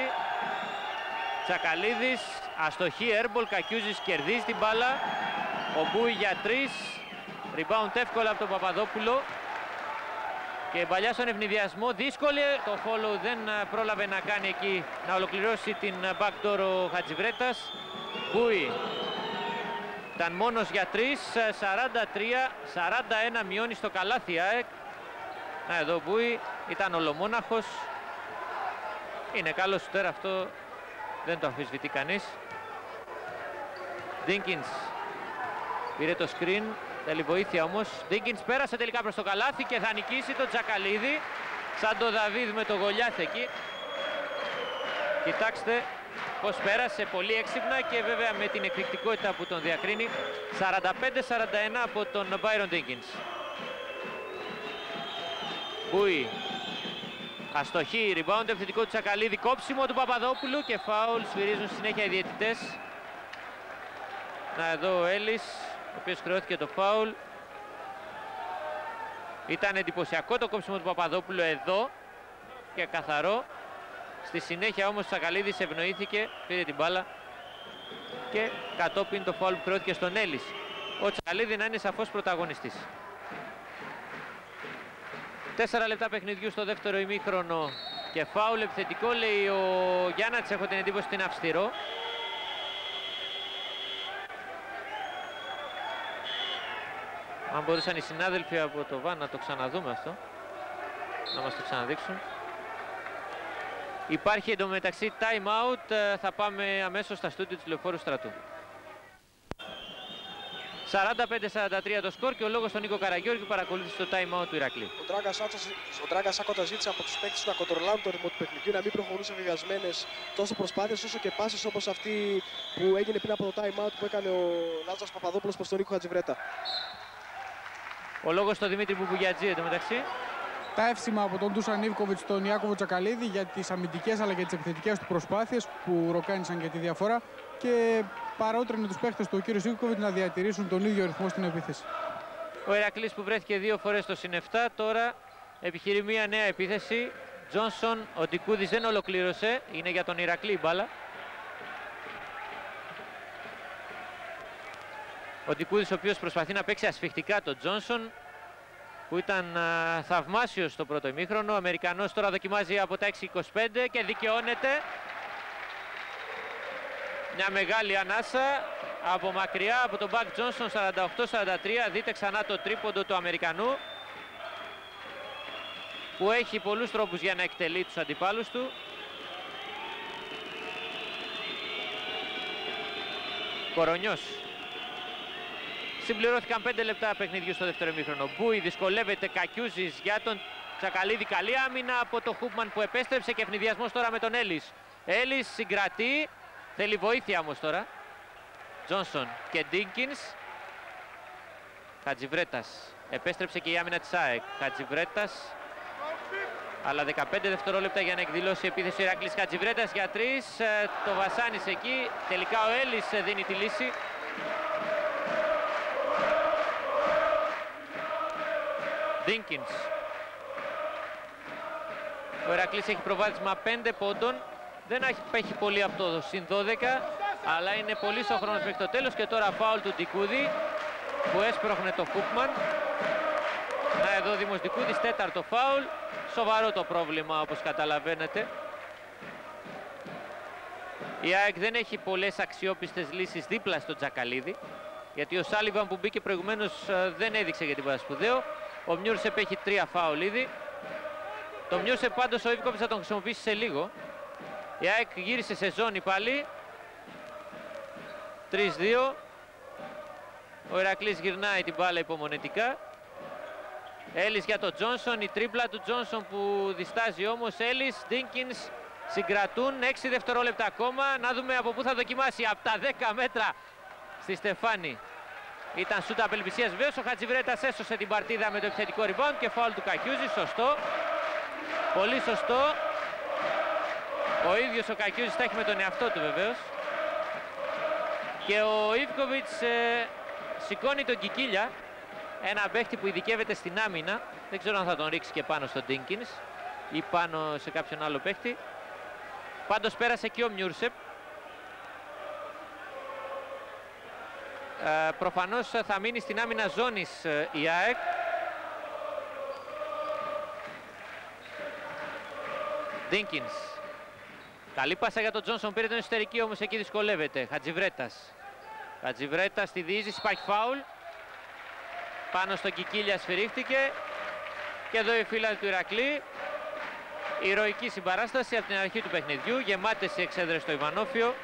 Τσακαλίδης. Αστοχή Έρμπολ. Κακιούζης κερδίζει την μπάλα. Ο Μπούι για τρεις. Rebound εύκολα από τον Παπαδόπουλο. Και παλιά στον ευνηδιασμό δύσκολη. Το follow δεν πρόλαβε να κάνει εκεί να ολοκληρώσει την backdoor ο Χατζιβρέτας. Μπούι ήταν μόνος για 3, 43-41 μειώνει στο καλάθι η ΑΕΚ. Να εδώ Μπούι ήταν ολομόναχος. Είναι καλός σουτέρ αυτό, δεν το αμφισβητεί κανείς. Ντίνκινς πήρε το screen, θέλει βοήθεια όμως. Ντίνκινς πέρασε τελικά προς το καλάθι και θα νικήσει το Τζακαλίδη. Σαν το Δαβίδ με το Γολιάθ εκεί. Κοιτάξτε πως πέρασε πολύ έξυπνα και βέβαια με την εκρηκτικότητα που τον διακρίνει 45-41 από τον Byron Dinkins. Μπούι. Αστοχή, rebound επιθετικό του Τσακαλίδη, κόψιμο του Παπαδόπουλου και φάουλ σφυρίζουν συνέχεια οι διαιτητές. Να εδώ ο Έλλης, ο οποίος χρεώθηκε το φάουλ. Ήταν εντυπωσιακό το κόψιμο του Παπαδόπουλου εδώ και καθαρό. Στη συνέχεια όμως ο Τσακαλίδης ευνοήθηκε, πήρε την μπάλα και κατόπιν το φάουλ που χρεώθηκε στον Έλλης. Ο Τσακαλίδη να είναι σαφώς πρωταγωνιστής. Τέσσερα λεπτά παιχνιδιού στο δεύτερο ημίχρονο και φάουλ επιθετικό λέει ο Γιάννατς, έχω την εντύπωση ότι είναι αυστηρό. Αν μπορούσαν οι συνάδελφοι από το ΒΑΝ να το ξαναδούμε αυτό, να μας το ξαναδείξουν. Υπάρχει εντωμεταξύ time out, ε, θα πάμε αμέσως στα στούντιο του Λεωφόρου Στρατού. 45-43 το σκορ και ο λόγος στον Νίκο Καραγιώργη που παρακολούθησε το time out του Ηρακλή. Ο Τράγκα Σάκοτα ζήτησε από τους παίκτες να κοντρολάρουν το ρυθμό του παιχνιδιού, να μην προχωρούν σε βιασμένες τόσο προσπάθειες όσο και πάσες όπως αυτή που έγινε πριν από το time out που έκανε ο Λάζαρος Παπαδόπουλος προς τον Νίκο Χατζιβρέτα. Ο λόγος στον Δημήτρη Μπουμπουγιατζή εντωμεταξύ τα εύσημα από τον Τούσαν Ιβκοβιτ στον Ιάκωβο Τσακαλίδη για τις αμυντικές αλλά και τις επιθετικές του προσπάθειες που ροκάνησαν και τη διαφορά και παρότρινε τους παίχτες του ο κύριος Ιβκοβιτ να διατηρήσουν τον ίδιο ρυθμό στην επίθεση. Ο Ηρακλή που βρέθηκε δύο φορές στο συν 7 τώρα επιχειρεί μια νέα επίθεση. Τζόνσον, ο Τικούδη δεν ολοκλήρωσε, είναι για τον Ηρακλή μπάλα. Ο Τικούδης ο οποίος προσπαθεί να παίξει ασφιχτικά τον Τζόνσον που ήταν α, θαυμάσιος στο πρώτο ημίχρονο. Ο Αμερικανός τώρα δοκιμάζει από τα 6-25 και δικαιώνεται. Μια μεγάλη ανάσα από μακριά από τον Μπακ Τζόνσον 48-43. Δείτε ξανά το τρίποντο του Αμερικανού που έχει πολλούς τρόπους για να εκτελεί τους αντιπάλους του. Κορονιός Συμπληρώθηκαν 5 λεπτά παιχνιδιού στο δεύτερο ημίχρονο. Μπούι δυσκολεύεται Κακιούζης για τον Τσακαλίδη. Καλή άμυνα από το Χούπμαν που επέστρεψε και ευνηδιασμός τώρα με τον Έλλης. Έλλης συγκρατεί. Θέλει βοήθεια όμως τώρα. Τζόνσον και Ντίνκινς. Χατζιβρέτας. Επέστρεψε και η άμυνα της ΑΕΚ. Χατζιβρέτας. Αλλά 15 δευτερόλεπτα για να εκδηλώσει επίθεση ο Ηρακλής Χατζιβρέτας για τρεις. Ε, το βασάνισε εκεί. Τελικά ο Έλλης δίνει τη λύση. Ντίνκινς. Ο Ηρακλής έχει προβάδισμα 5 πόντων. Δεν έχει πολύ από το συν 12, αλλά είναι πολύ στο χρόνο μέχρι το τέλος και τώρα φάουλ του Ντικούδη που έσπροχνε το Κούπμαν. Να εδώ Δήμος Ντικούδης, τέταρτο φάουλ. Σοβαρό το πρόβλημα όπως καταλαβαίνετε. Η ΑΕΚ δεν έχει πολλές αξιόπιστες λύσεις δίπλα στο Τζακαλίδη γιατί ο Σάλιβαν που μπήκε προηγουμένως ε, δεν έδειξε για τίποτα σπουδαίο. Ο Μιούρσεπ έχει τρία φάουλ ήδη. Το Μιούρσεπ πάντως ο Ιβκοβιτς θα τον χρησιμοποιήσει σε λίγο. Η ΑΕΚ γύρισε σε ζώνη πάλι. 3-2. Ο Ηρακλής γυρνάει την μπάλα υπομονετικά. Έλλης για τον Τζόνσον, η τρίπλα του Τζόνσον που διστάζει όμως. Έλλης, Ντίνκινς συγκρατούν 6 δευτερόλεπτα ακόμα. Να δούμε από πού θα δοκιμάσει. Από τα 10 μέτρα στη Στεφάνη. Ήταν σούτα απελπισίας βεβαίως. Ο Χατζιβρέτας έσωσε την παρτίδα με το επιθετικό rebound και φάουλ του Κακιούζη. Σωστό. Πολύ σωστό. Ο ίδιος ο Κακιούζης τα έχει με τον εαυτό του βεβαίως. Και ο Ιβκοβιτς ε, σηκώνει τον Κικίλια. Ένα παίχτη που ειδικεύεται στην άμυνα. Δεν ξέρω αν θα τον ρίξει και πάνω στον Ντίνκινς ή πάνω σε κάποιον άλλο παίχτη. Πάντως πέρασε και ο Μιούρσεπ. Ε, προφανώς θα μείνει στην άμυνα ζώνης ε, η ΑΕΚ. Ντίνκινς. Καλή πάσα για τον Τζόνσον, πήρε τον εσωτερική όμως εκεί δυσκολεύεται. Χατζιβρέτας. Χατζιβρέτας στη διείσδυση, υπάρχει φάουλ. Πάνω στον Κικίλια σφυρίχτηκε. Και εδώ η φύλλα του Ηρακλή. Ηρωική συμπαράσταση από την αρχή του παιχνιδιού. Γεμάτες οι εξέδρες στο Ιβανόφιο.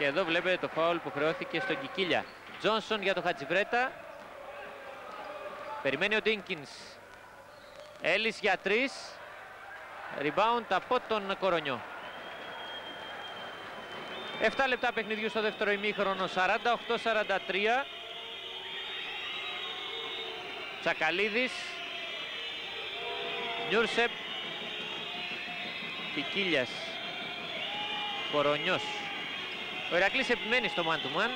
Και εδώ βλέπετε το φάουλ που χρεώθηκε στον Κικίλια. Τζόνσον για το Χατζιβρέτα. Περιμένει ο Ντίνκινς. Έλλης για τρεις. Rebound από τον Κορονιό. 7 λεπτά παιχνιδιού στο δεύτερο ημίχρονο. 48-43. Τσακαλίδης. Νιούρσεπ. Κικίλιας. Κορονιός. Ο Ηρακλής επιμένει στο man to man.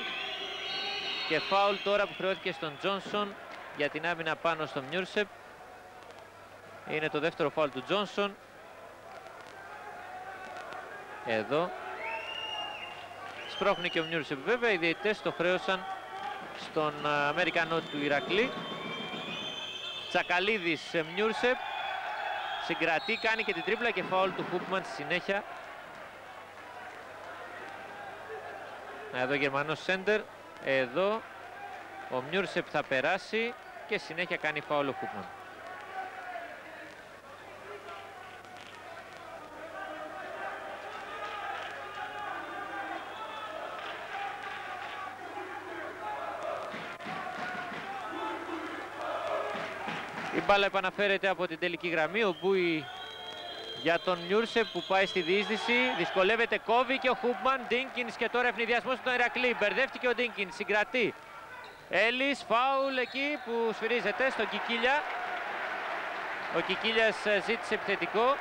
Και φάουλ τώρα που χρεώθηκε στον Τζόνσον για την άμυνα πάνω στον Μιούρσεπ. Είναι το δεύτερο φάουλ του Τζόνσον. Εδώ. Σπρώχνει και ο Μιούρσεπ βέβαια. Οι διαιτητές το χρέωσαν στον Αμερικανό του Ηρακλή. Τσακαλίδης Μιούρσεπ. Συγκρατεί, κάνει και την τρίπλα και φάουλ του Χούπμαν στη συνέχεια. Εδώ Γερμανός σέντερ. Εδώ ο Μιούρσεπ θα περάσει και συνέχεια κάνει φάουλ ο Χούπμαν. Η μπάλα επαναφέρεται από την τελική γραμμή. Ο Μπούι για τον Νιούρσε που πάει στη διείσδυση. Δυσκολεύεται, κόβει και ο Χούπμαν. Ντίνκινς και τώρα αιφνιδιασμός στον Ηρακλή. Μπερδεύτηκε ο Ντίνκινς, συγκρατεί. Έλλης, φάουλ εκεί που σφυρίζεται στον Κικίλια. Ο Κικίλιας ε, ζήτησε επιθετικό.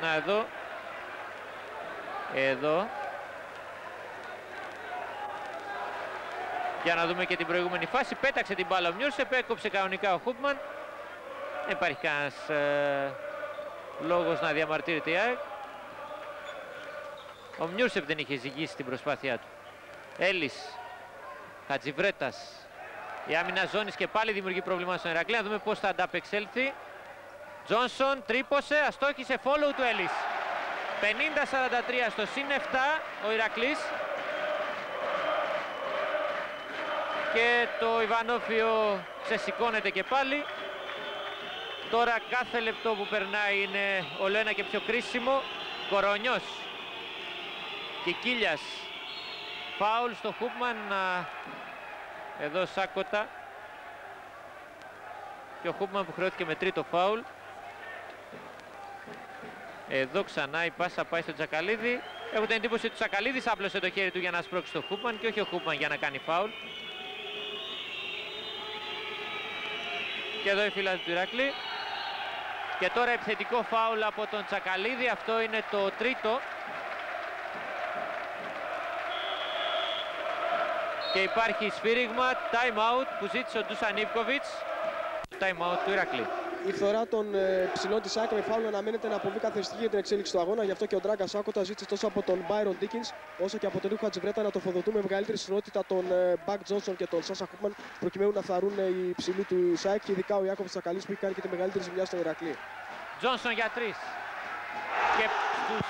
Να εδώ. Εδώ. Για να δούμε και την προηγούμενη φάση. Πέταξε την μπάλα ο Μιούρσεπ, έκοψε κανονικά ο Χούπμαν. Δεν υπάρχει κανένας ε, λόγος να διαμαρτύρεται η ΑΕΚ. Ο Μιούρσεπ δεν είχε ζυγίσει την προσπάθειά του. Έλλης, Χατζιβρέτας. Η άμυνα ζώνης και πάλι δημιουργεί πρόβλημα στον Ερακλή. Να δούμε πώς θα ανταπεξέλθει. Τζόνσον τρύπωσε, αστόχησε, follow του Έλλης. 50-43 στο συν 7 ο Ηρακλής. Και το Ιβανόφιο ξεσηκώνεται και πάλι. Τώρα κάθε λεπτό που περνάει είναι όλο ένα και πιο κρίσιμο. Κορονιός. Κικίλιας. Φάουλ στο Χούπμαν. Εδώ Σάκοτα. Και ο Χούπμαν που χρεώθηκε με τρίτο φάουλ. Εδώ ξανά η πάσα πάει στο Τσακαλίδη. Έχω την εντύπωση ότι ο Τσακαλίδης άπλωσε το χέρι του για να σπρώξει το Χούπμαν και όχι ο Χούπμαν για να κάνει φάουλ. Και εδώ η φύλλα του Ηρακλή. Και τώρα επιθετικό φάουλ από τον Τσακαλίδη. Αυτό είναι το τρίτο. και υπάρχει σφύριγμα time out που ζήτησε ο Ντούσαν Ιβκοβιτς time out του Ηρακλή. Η φθορά των ε, ψηλών της άκρη με φάουλ αναμένεται να αποβεί καθοριστική για την εξέλιξη του αγώνα. Γι' αυτό και ο Ντράγκας Σάκοτα ζήτησε τόσο από τον Byron Dickens όσο και από τον Νίκο Χατζιβρέτα να τροφοδοτούν με μεγαλύτερη συνότητα τον ε, Μπακ Τζόνσον και τον Σάσα Κούπμαν προκειμένου να θαρούν ε, οι ψηλοί του ΣΑΕΚ και ειδικά ο Ιάκοβ Τσακαλή που έχει κάνει και τη μεγαλύτερη ζημιά στο Ηρακλή. Τζόνσον για τρεις. Και στους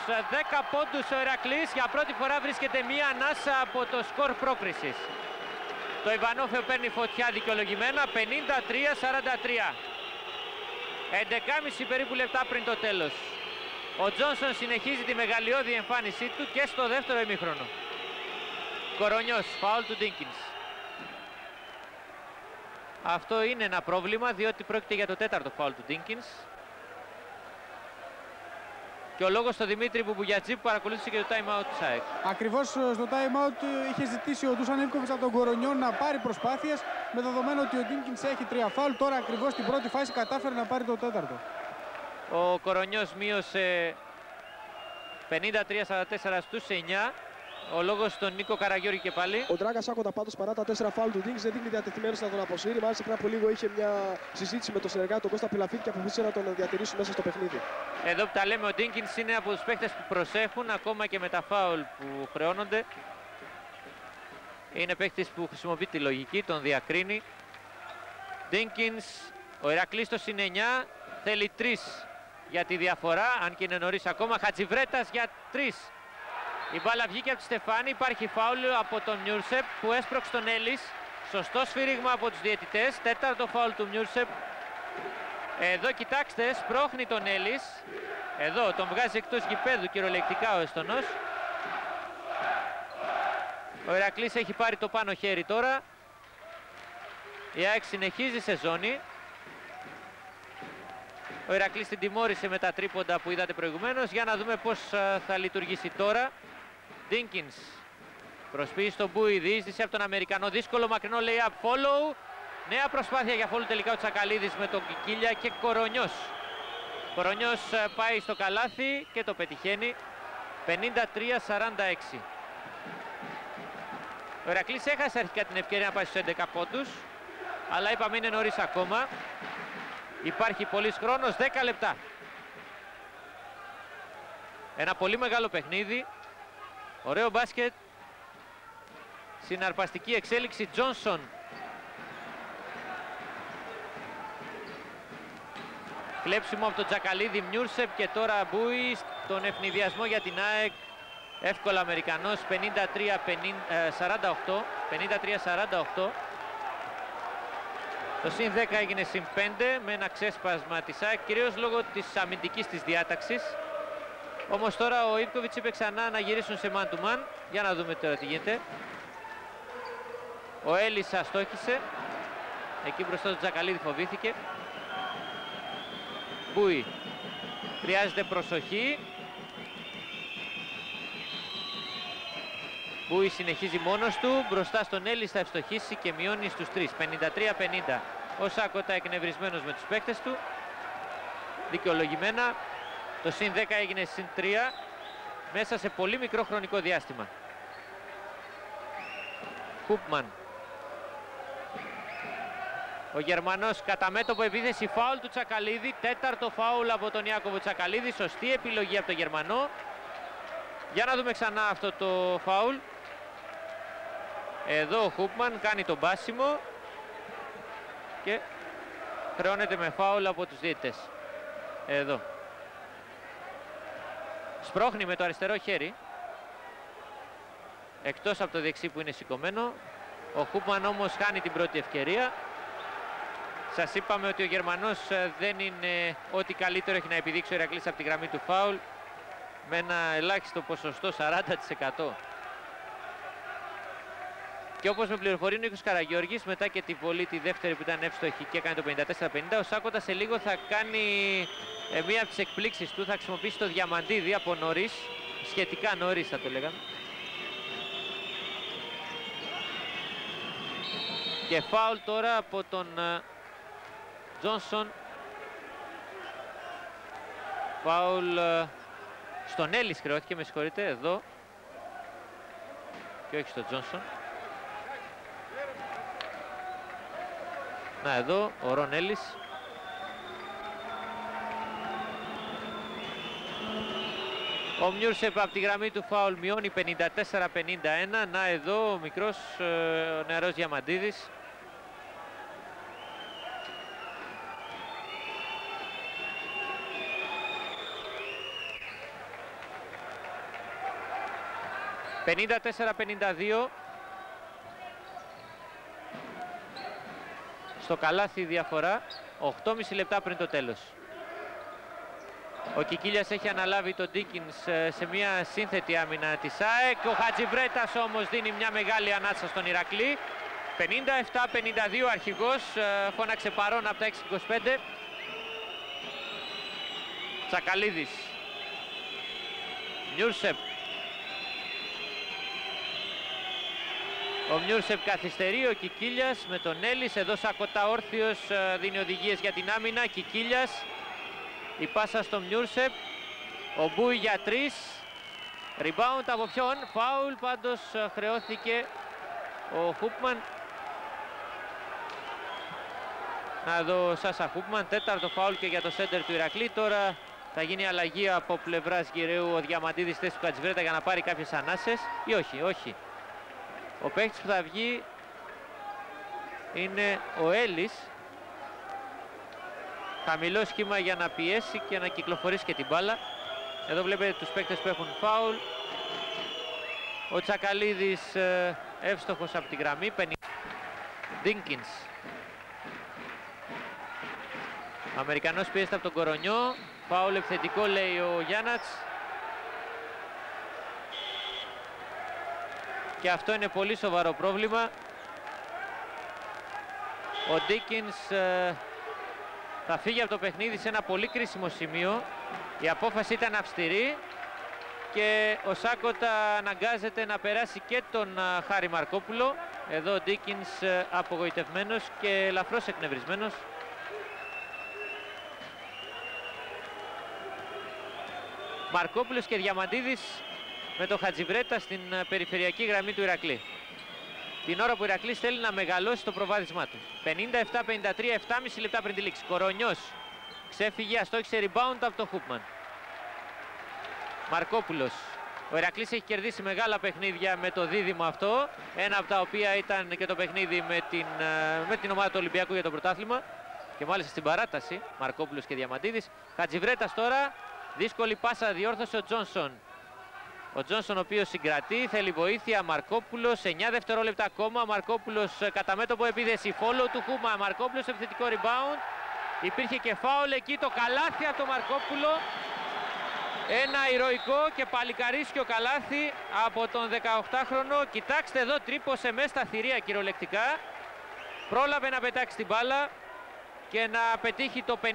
10 πόντους ο Ηρακλής για πρώτη φορά βρίσκεται μία ανάσα από το σκορ πρόκρισης. Το Ιβανόφεο παίρνει φωτιά δικαιολογημένα 53-43. 11,5 περίπου λεπτά πριν το τέλος. Ο Τζόνσον συνεχίζει τη μεγαλειώδη εμφάνισή του και στο δεύτερο ημίχρονο. Κορονιός, φάουλ του Ντίνκινς. Αυτό είναι ένα πρόβλημα διότι πρόκειται για το τέταρτο φάουλ του Ντίνκινς. Και ο λόγος στο Δημήτρη Μπουμπουγιατζή που παρακολούθησε και το time out του ΣΑΕΚ. Ακριβώς ε, στο time out ε, είχε ζητήσει ο Ντούσαν Ιβκοβιτς από τον Κορονιό να πάρει προσπάθειες με δεδομένο ότι ο Ντίνκινς έχει τρία φάουλ. Τώρα ακριβώς στην πρώτη φάση κατάφερε να πάρει το τέταρτο. Ο Κορονιός μείωσε 53-44 στους 9. Ο λόγος στον Νίκο Καραγιώρη και πάλι. Ο Ντράγκα Σάκοτα πάντως παρά τα τέσσερα φάουλ του Ντίνκινς δεν δείχνει διατεθειμένος να τον αποσύρει. Μάλιστα πριν από λίγο είχε μια συζήτηση με τον συνεργάτη τον Κώστα Πιλαφίτη και αποφάσισε να τον διατηρήσει μέσα στο παιχνίδι. Εδώ που τα λέμε, ο Ντίνκινς είναι από τους παίχτες που προσέχουν ακόμα και με τα φάουλ που χρεώνονται. Είναι παίχτης που χρησιμοποιεί τη λογική, τον διακρίνει. Ντίνκινς, ο Ηρακλής το συν 9, θέλει 3 για τη διαφορά, αν και είναι νωρίς ακόμα. Χατζιβρέτα για 3. Η μπάλα βγήκε από τη στεφάνη, υπάρχει φάουλ από τον Μιούρσεπ που έσπρωξε τον Έλλης. Σωστό σφύριγμα από τους διαιτητές, τέταρτο φάουλ του Μιούρσεπ. Εδώ κοιτάξτε, σπρώχνει τον Έλλης. Εδώ τον βγάζει εκτός γηπέδου κυριολεκτικά ο Εστονός. Ο Ηρακλής έχει πάρει το πάνω χέρι τώρα. Η ΑΕΚ συνεχίζει σε ζώνη. Ο Ηρακλής την τιμώρησε με τα τρίποντα που είδατε προηγουμένως. Για να δούμε πώς θα λειτουργήσει τώρα. Dinkins. Προσποίηση στον Μπούι, διείσδυση από τον Αμερικανό. Δύσκολο μακρινό lay-up follow. Νέα προσπάθεια για follow τελικά ο Τσακαλίδης με τον Κικίλια και Κορονιός. Κορονιός ε, πάει στο καλάθι και το πετυχαίνει. 53-46. Ο Ερακλής έχασε αρχικά την ευκαιρία να πάει στους 11 πόντους. Αλλά είπαμε είναι νωρίς ακόμα. Υπάρχει πολύς χρόνος, 10 λεπτά. Ένα πολύ μεγάλο παιχνίδι. Ωραίο μπάσκετ. Συναρπαστική εξέλιξη Τζόνσον. Κλέψιμο από τον Τζακαλίδη Μιούρσεπ και τώρα Μπούι στον ευνηδιασμό για την ΑΕΚ. Εύκολα Αμερικανός 53-48. 53-48. Το συν 10 έγινε συν 5 με ένα ξέσπασμα της ΑΕΚ, κυρίως λόγω της αμυντικής της διάταξης. Όμως τώρα ο Ιβκοβιτς είπε ξανά να γυρίσουν σε man to man. Για να δούμε τώρα τι γίνεται. Ο Έλλης αστόχησε. Εκεί μπροστά του Τζακαλίδη φοβήθηκε. Μπούι. Χρειάζεται προσοχή. Μπούι συνεχίζει μόνος του. Μπροστά στον Έλλη θα ευστοχίσει και μειώνει στους 3. 53-50. Ο Σάκοτα εκνευρισμένος με τους παίκτες του. Δικαιολογημένα. Το συν 10 έγινε συν 3 μέσα σε πολύ μικρό χρονικό διάστημα. Χούπμαν. Ο Γερμανός κατά μέτωπο επίθεση φάουλ του Τσακαλίδη. Τέταρτο φάουλ από τον Ιάκωβο Τσακαλίδη. Σωστή επιλογή από τον Γερμανό. Για να δούμε ξανά αυτό το φάουλ. Εδώ ο Χούπμαν κάνει τον πάσιμο και χρεώνεται με φάουλ από τους δίτες. Εδώ. Σπρώχνει με το αριστερό χέρι. Εκτός από το δεξί που είναι σηκωμένο. Ο Χούπμαν όμως χάνει την πρώτη ευκαιρία. Σας είπαμε ότι ο Γερμανός ε, δεν είναι ό,τι καλύτερο έχει να επιδείξει ο Ηρακλής από τη γραμμή του φάουλ με ένα ελάχιστο ποσοστό 40%. Και όπως με πληροφορεί ο Νίκος Καραγιώργης μετά και τη βολή τη δεύτερη που ήταν εύστοχη και έκανε το 54-50 ο Σάκοτα σε λίγο θα κάνει ε, μία από τις εκπλήξεις του. Θα χρησιμοποιήσει το διαμαντίδι από νωρίς σχετικά νωρίς θα το λέγαμε. Και φάουλ τώρα από τον Τζόνσον. Φάουλ στον Έλλης χρεώθηκε με συγχωρείτε εδώ. Και όχι στον Τζόνσον Να εδώ ο Ρον Έλλης. Ο Μιούρσεπ από τη γραμμή του φάουλ μειώνει 54-51. Να εδώ ο μικρός ε, ο νεαρός Διαμαντίδης. «54-52» Στο καλάθι η διαφορά, 8,5 λεπτά πριν το τέλος. Ο Κικίλιας έχει αναλάβει τον Ντίκινς ε, σε μια σύνθετη άμυνα της ΑΕΚ. Ο Χατζιβρέτας όμως δίνει μια μεγάλη ανάσα στον Ηρακλή. 57-52 αρχηγός, ε, φώναξε παρόν από τα 6-25. Τσακαλίδης. Νιούρσεπ. Ο Μιούρσεπ καθυστερεί, ο Κικίλιας με τον Έλλης. Εδώ Σακωτά όρθιος ε, δίνει οδηγίες για την άμυνα. Κικίλιας. Η πάσα στο Μιούρσεπ. Ο Μπούι για τρεις. Rebound από ποιον; Φάουλ πάντως ε, χρεώθηκε ο Χούπμαν. Να εδώ Σάσα Χούπμαν. Τέταρτο φάουλ και για το σέντερ του Ηρακλή. Τώρα θα γίνει αλλαγή από πλευράς γυρεού ο Διαμαντίδης θέση του Κατσιβρέτα για να πάρει κάποιες ανάσες. Ή όχι, όχι. Ο παίκτης που θα βγει είναι ο Έλλης. Χαμηλό σχήμα για να πιέσει και να κυκλοφορήσει και την μπάλα. Εδώ βλέπετε τους παίκτες που έχουν φάουλ. Ο Τσακαλίδης ε, εύστοχος από τη γραμμή. Ντίνκινς. Αμερικανός πιέζεται από τον Κορονιό. Φάουλ επιθετικό λέει ο Γιάννατς. Και αυτό είναι πολύ σοβαρό πρόβλημα. Ο Ντίκινς ε, θα φύγει από το παιχνίδι σε ένα πολύ κρίσιμο σημείο. Η απόφαση ήταν αυστηρή και ο Σάκοτα αναγκάζεται να περάσει και τον ε, Χάρη Μαρκόπουλο. Εδώ ο Ντίκινς ε, απογοητευμένος και ελαφρώς εκνευρισμένος. Μαρκόπουλος και Διαμαντίδης με το Χατζιβρέτα στην ε, περιφερειακή γραμμή του Ηρακλή. Την ώρα που ο Ηρακλής θέλει να μεγαλώσει το προβάδισμά του. 57-53, 7,5 λεπτά πριν τη λήξη. Κορονιός ξέφυγε, αστόχησε rebound από το Χούπμαν. Μαρκόπουλος. Ο Ηρακλής έχει κερδίσει μεγάλα παιχνίδια με το δίδυμο αυτό. Ένα από τα οποία ήταν και το παιχνίδι με την, ε, με την ομάδα του Ολυμπιακού για το πρωτάθλημα. Και μάλιστα στην παράταση, Μαρκόπουλος και Διαμαντίδης. Χατζιβρέτας τώρα, δύσκολη πάσα διόρθωσε ο Τζόνσον. Ο Τζόνσον ο οποίος συγκρατεί, θέλει βοήθεια, Μαρκόπουλος, 9 δευτερόλεπτα ακόμα, Μαρκόπουλος ε, κατά μέτωπο επίθεση, follow του Χούμα, Μαρκόπουλος επιθετικό rebound, υπήρχε και φάουλ εκεί, το καλάθι από το Μαρκόπουλο, ένα ηρωικό και παλικαρίσιο καλάθι από τον 18χρονο, κοιτάξτε εδώ τρύπωσε μέσα στα θηρία κυριολεκτικά, πρόλαβε να πετάξει την μπάλα, και να πετύχει το 59-53.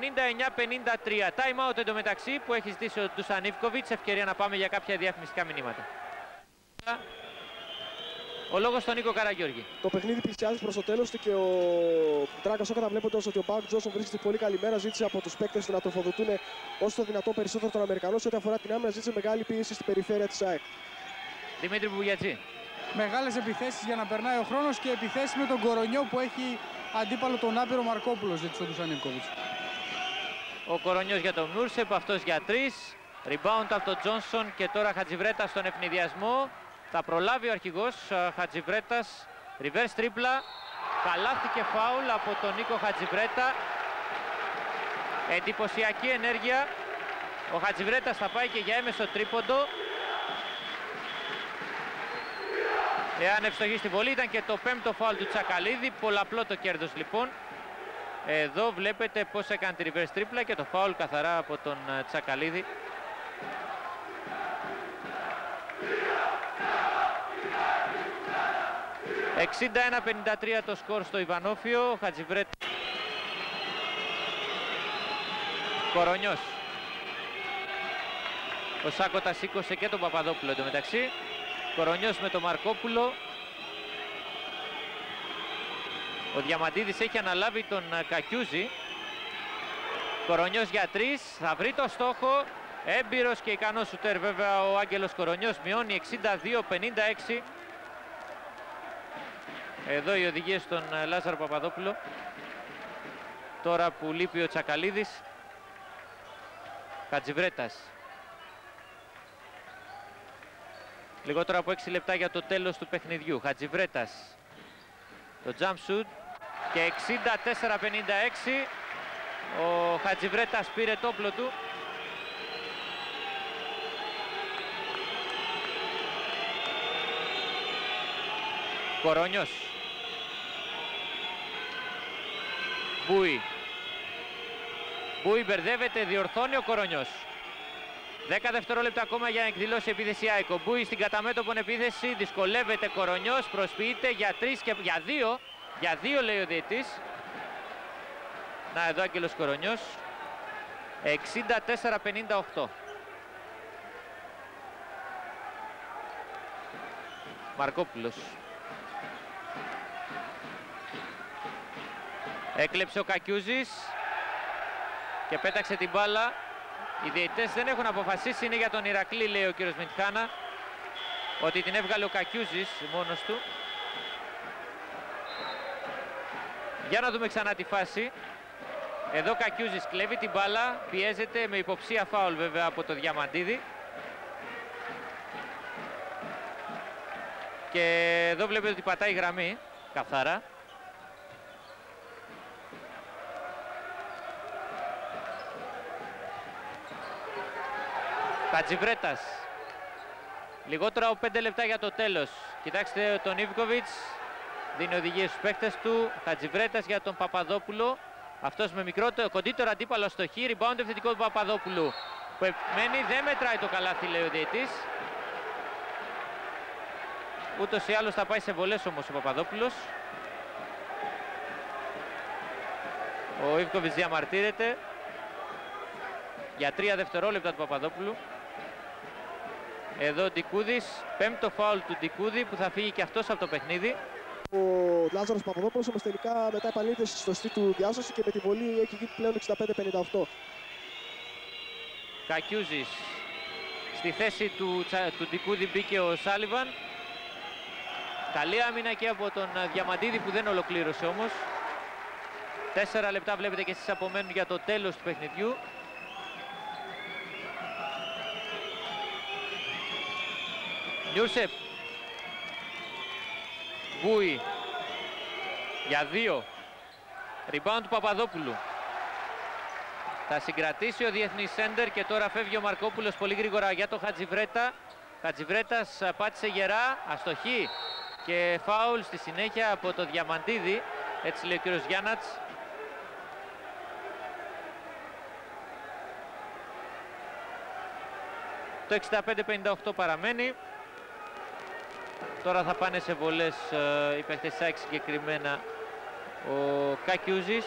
Time out εντωμεταξύ που έχει ζητήσει ο Ντουσανίβκοβιτς. Ευκαιρία να πάμε για κάποια διαφημιστικά μηνύματα. Ο λόγος στον Νίκο Καραγιώργη. Το παιχνίδι πλησιάζει προς το τέλος του και ο Τράγκα Σόκατα βλέποντας ότι ο Μπάουκ Τζόσον βρίσκεται πολύ καλή μέρα, ζήτησε από τους παίκτες του να τροφοδοτούν όσο το δυνατό περισσότερο τον Αμερικανό. Σε ό,τι αφορά την άμυνα, ζήτησε μεγάλη πίεση στην περιφέρεια της ΑΕΚ. Δημήτρη Μπουγιατζή. Μεγάλες επιθέσεις για να περνάει ο χρόνος και επιθέσεις με τον Κορονιό που έχει αντίπαλο τον άπειρο Μαρκόπουλο, ζήτησε ο Ντουσανίκοβιτς. Ο Κορονιός για τον Μούρσεπ, αυτός για τρεις. Rebound από τον Τζόνσον και τώρα Χατζιβρέτα στον ευνηδιασμό. Θα προλάβει ο αρχηγός Χατζιβρέτας. Reverse τρίπλα. Καλάθι και φάουλ από τον Νίκο Χατζιβρέτα. Εντυπωσιακή ενέργεια. Ο Χατζιβρέτας θα πάει και για έμεσο τρίποντο. Εάν ευστοχεί στη βολή ήταν και το πέμπτο φάουλ του Τσακαλίδη. Πολλαπλό το κέρδος λοιπόν. Εδώ βλέπετε πώς έκανε τη reverse τρίπλα και το φάουλ καθαρά από τον ε, Τσακαλίδη. «61-53 το σκορ στο Ιβανόφιο, Χατζιβρέτ Κορονιός. Ο Σάκοτα σήκωσε και τον Παπαδόπουλο εντωμεταξύ. Κορονιός με τον Μαρκόπουλο. Ο Διαμαντίδης έχει αναλάβει τον ε, Κακιούζη. Κορονιός για τρεις, θα βρει το στόχο. Έμπειρος και ικανός σουτέρ βέβαια ο Άγγελος Κορονιός μειώνει 62-56. Εδώ οι οδηγίες στον ε, Λάζαρο Παπαδόπουλο. τώρα που λείπει ο Τσακαλίδης. Χατζιβρέτας. Λιγότερο από 6 λεπτά για το τέλος του παιχνιδιού. Χατζιβρέτας. Το jump shoot και 64-56. Ο Χατζιβρέτας πήρε το όπλο του. Κορόνιος. Μπούι. Μπούι μπερδεύεται, διορθώνει ο Κορονιός. 10 δευτερόλεπτα ακόμα για να εκδηλώσει επίθεση Άικο. Μπούι στην καταμέτωπον επίθεση, δυσκολεύεται Κορονιός, προσποιείται για 3 και για 2. Για 2 λέει ο διαιτής. Να εδώ Άγγελος Κορονιός. 64-58. Μαρκόπουλος. Έκλεψε ο Κακιούζης και πέταξε την μπάλα. Οι διαιτητές δεν έχουν αποφασίσει, είναι για τον Ηρακλή λέει ο κύριος Μιντχάνα ότι την έβγαλε ο Κακιούζης μόνος του. Για να δούμε ξανά τη φάση. Εδώ Κακιούζης κλέβει την μπάλα, πιέζεται με υποψία φάουλ βέβαια από το Διαμαντίδη. Και εδώ βλέπετε ότι πατάει γραμμή, καθαρά. Χατζιβρέτας. Λιγότερο από 5 λεπτά για το τέλος. Κοιτάξτε τον Ιβκοβιτς. Δίνει οδηγίες στους παίκτες του. Χατζιβρέτας για τον Παπαδόπουλο. Αυτός με μικρότερο, κοντύτερο αντίπαλο στο χείρι. Rebound ευθυντικό του Παπαδόπουλου. Που μένει, δεν μετράει το καλάθι λέει ο διαιτής. Ούτως ή άλλως θα πάει σε βολές όμως ο Παπαδόπουλος. Ο Ιβκοβιτς διαμαρτύρεται για τρία δευτερόλεπτα του Παπαδόπουλου. Εδώ ο Ντικούδης, πέμπτο φάουλ του Ντικούδη που θα φύγει και αυτός από το παιχνίδι. Ο Λάζαρος Παπαδόπουλος όμως τελικά μετά επανήλθε στη σωστή του διάσωση και με τη βολή έχει γίνει πλέον 65-58. Κακιούζης. Στη θέση του, του Ντικούδη μπήκε ο Σάλιβαν. Καλή άμυνα και από τον Διαμαντίδη που δεν ολοκλήρωσε όμως. Τέσσερα λεπτά βλέπετε και εσείς απομένουν για το τέλος του παιχνιδιού. Νιούρσεπ. Βούι. Για δύο. Rebound του Παπαδόπουλου. Θα συγκρατήσει ο διεθνής σέντερ και τώρα φεύγει ο Μαρκόπουλος πολύ γρήγορα για το Χατζιβρέτα. Χατζιβρέτας πάτησε γερά, αστοχή και φάουλ στη συνέχεια από το Διαμαντίδη. Έτσι λέει ο κύριος Γιάννατς. Το 65-58 παραμένει. Τώρα θα πάνε σε βολές ε, οι παίχτες συγκεκριμένα ο Κακιούζης.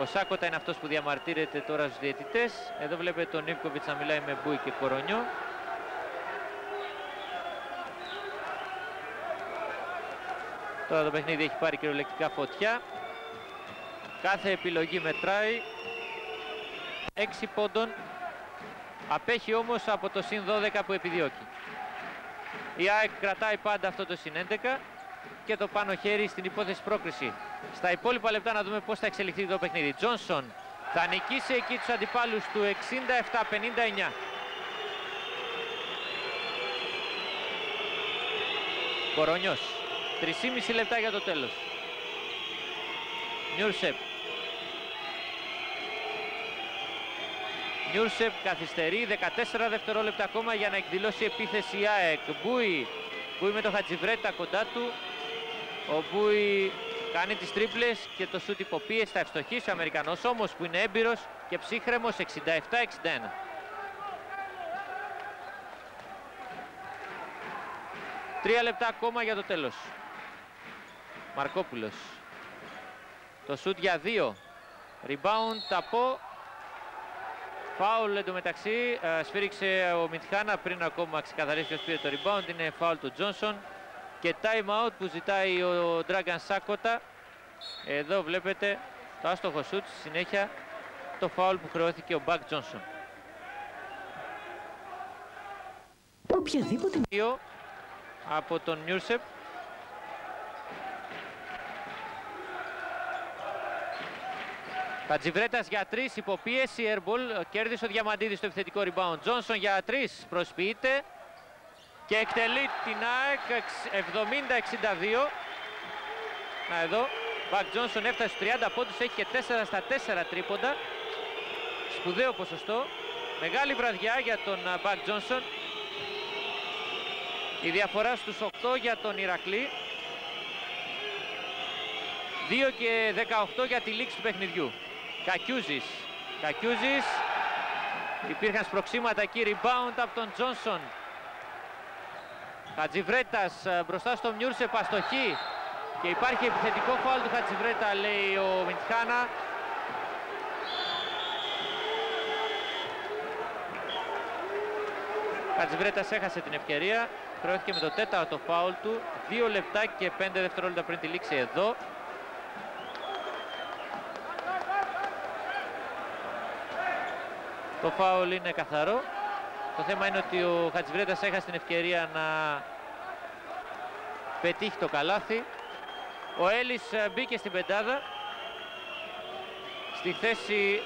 Ο Σάκοτα είναι αυτός που διαμαρτύρεται τώρα στους διαιτητές. Εδώ βλέπετε τον Νίβκοβιτς να μιλάει με Μπούι και Κορονιό. Τώρα το παιχνίδι έχει πάρει κυριολεκτικά φωτιά. Κάθε επιλογή μετράει. 6 πόντων. Απέχει όμως από το συν 12 που επιδιώκει. Η ΑΕΚ κρατάει πάντα αυτό το συν 11 και το πάνω χέρι στην υπόθεση πρόκριση. Στα υπόλοιπα λεπτά να δούμε πώς θα εξελιχθεί το παιχνίδι. Τζόνσον θα νικήσει εκεί τους αντιπάλους του 67-59. Κορονιός. 3,5 λεπτά για το τέλος. Νιούρσεπ. Νιούρσεπ καθυστερεί 14 δευτερόλεπτα ακόμα για να εκδηλώσει επίθεση η ΑΕΚ. Μπούι. Μπούι με το Χατζιβρέτα κοντά του. Ο Μπούι κάνει τις τρίπλες και το σουτ υπό πίεση θα ευστοχήσει ο Αμερικανός όμως που είναι έμπειρος και ψύχραιμος 67-61. Τρία λεπτά ακόμα για το τέλος. Μαρκόπουλος. Το σούτ για δύο. Rebound από Φάουλ εντωμεταξύ, ε, σφύριξε ο Μιτχάνα πριν ακόμα ξεκαθαρίσει ποιος πήρε το rebound, είναι φάουλ του Τζόνσον και time out που ζητάει ο Dragan Σάκοτα. Εδώ βλέπετε το άστοχο σουτ, συνέχεια το φάουλ που χρεώθηκε ο Μπακ Τζόνσον. Οποιαδήποτε... Από τον Νιούρσεπ Χατζιβρέτας για τρεις υποπίεση, airball, κέρδισε ο Διαμαντίδης στο επιθετικό rebound. Τζόνσον για τρεις, προσποιείται και εκτελεί την ΑΕΚ 70-62. Να εδώ, Μπακ Τζόνσον έφτασε στους 30 πόντους, έχει και 4 στα 4 τρίποντα. Σπουδαίο ποσοστό. Μεγάλη βραδιά για τον Μπακ Τζόνσον. Η διαφορά στους 8 για τον Ηρακλή. 2 και 18 για τη λήξη του παιχνιδιού. Κακιούζης. Κακιούζης. Υπήρχαν σπροξήματα εκεί, rebound από τον Τζόνσον. Χατζιβρέτας ε, μπροστά στο Μιούρσε, παστοχή. Και υπάρχει επιθετικό φάουλ του Χατζιβρέτα, λέει ο Μιντχάνα. Χατζιβρέτας έχασε την ευκαιρία. Προέθηκε με το τέταρτο φάουλ του. Δύο λεπτά και πέντε δευτερόλεπτα πριν τη λήξη εδώ. Το φάουλ είναι καθαρό. Το θέμα είναι ότι ο Χατζιβρέτας έχασε την ευκαιρία να πετύχει το καλάθι. Ο Έλλης ε, μπήκε στην πεντάδα. Στη θέση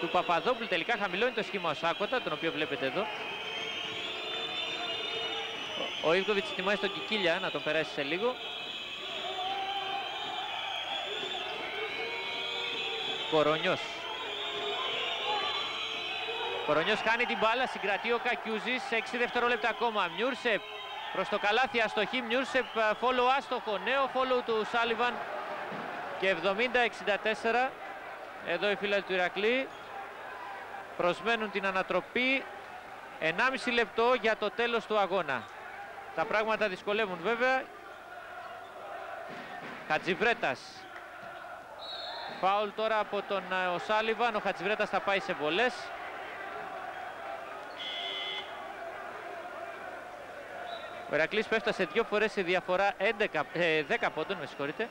του Παπαδόπουλου τελικά χαμηλώνει το σχήμα ο Σάκοτα, τον οποίο βλέπετε εδώ. Ο Ιβκοβιτς ετοιμάζει τον Κικίλια να τον περάσει σε λίγο. Κορονιός. Κορονιός χάνει την μπάλα, συγκρατεί ο Κακιούζης, 6 δευτερόλεπτα ακόμα. Μιούρσεπ προς το καλάθι αστοχή, Μιούρσεπ follow άστοχο, νέο follow του Σάλιβαν και 70-64. Εδώ οι φίλοι του Ηρακλή προσμένουν την ανατροπή 1,5 λεπτό για το τέλος του αγώνα. Τα πράγματα δυσκολεύουν βέβαια. Χατζιβρέτας. Φάουλ τώρα από τον ε, ο Σάλιβαν. Ο Χατζιβρέτας θα πάει σε βολές. Ο Ερακλής που έφτασε δύο φορές σε διαφορά 11, ε, 10 πόντων, με συγχωρείτε.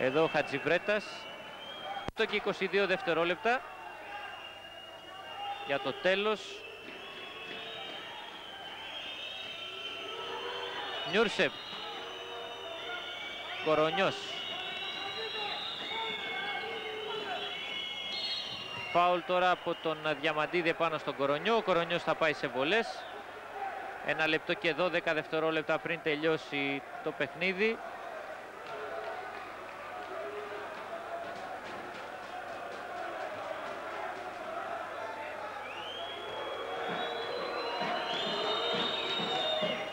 Εδώ ο Χατζιβρέτας και 22 δευτερόλεπτα για το τέλος. Νιούρσεπ. Κορονιός. Φάουλ τώρα από τον Διαμαντίδη πάνω στον Κορονιό. Ο Κορονιός θα πάει σε βολές. Ένα λεπτό και 12 δευτερόλεπτα πριν τελειώσει το παιχνίδι.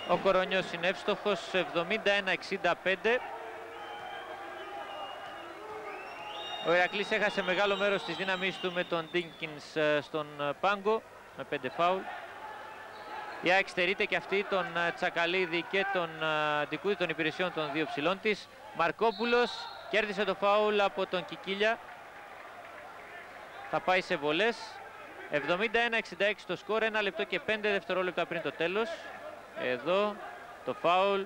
Ο Κορονιός είναι εύστοχος 71-65. Ο Ηρακλής έχασε μεγάλο μέρος της δύναμής του με τον Ντίνκινς ε, στον ε, πάγκο με 5 φάουλ. Η ΑΕΚ στερείται και αυτή τον ε, Τσακαλίδη και τον Ντικούδη των υπηρεσιών των δύο ψηλών της. Μαρκόπουλος κέρδισε το φάουλ από τον Κικίλια. Θα πάει σε βολές. 71-66 το σκορ, ένα λεπτό και 5 δευτερόλεπτα πριν το τέλος. Εδώ το φάουλ.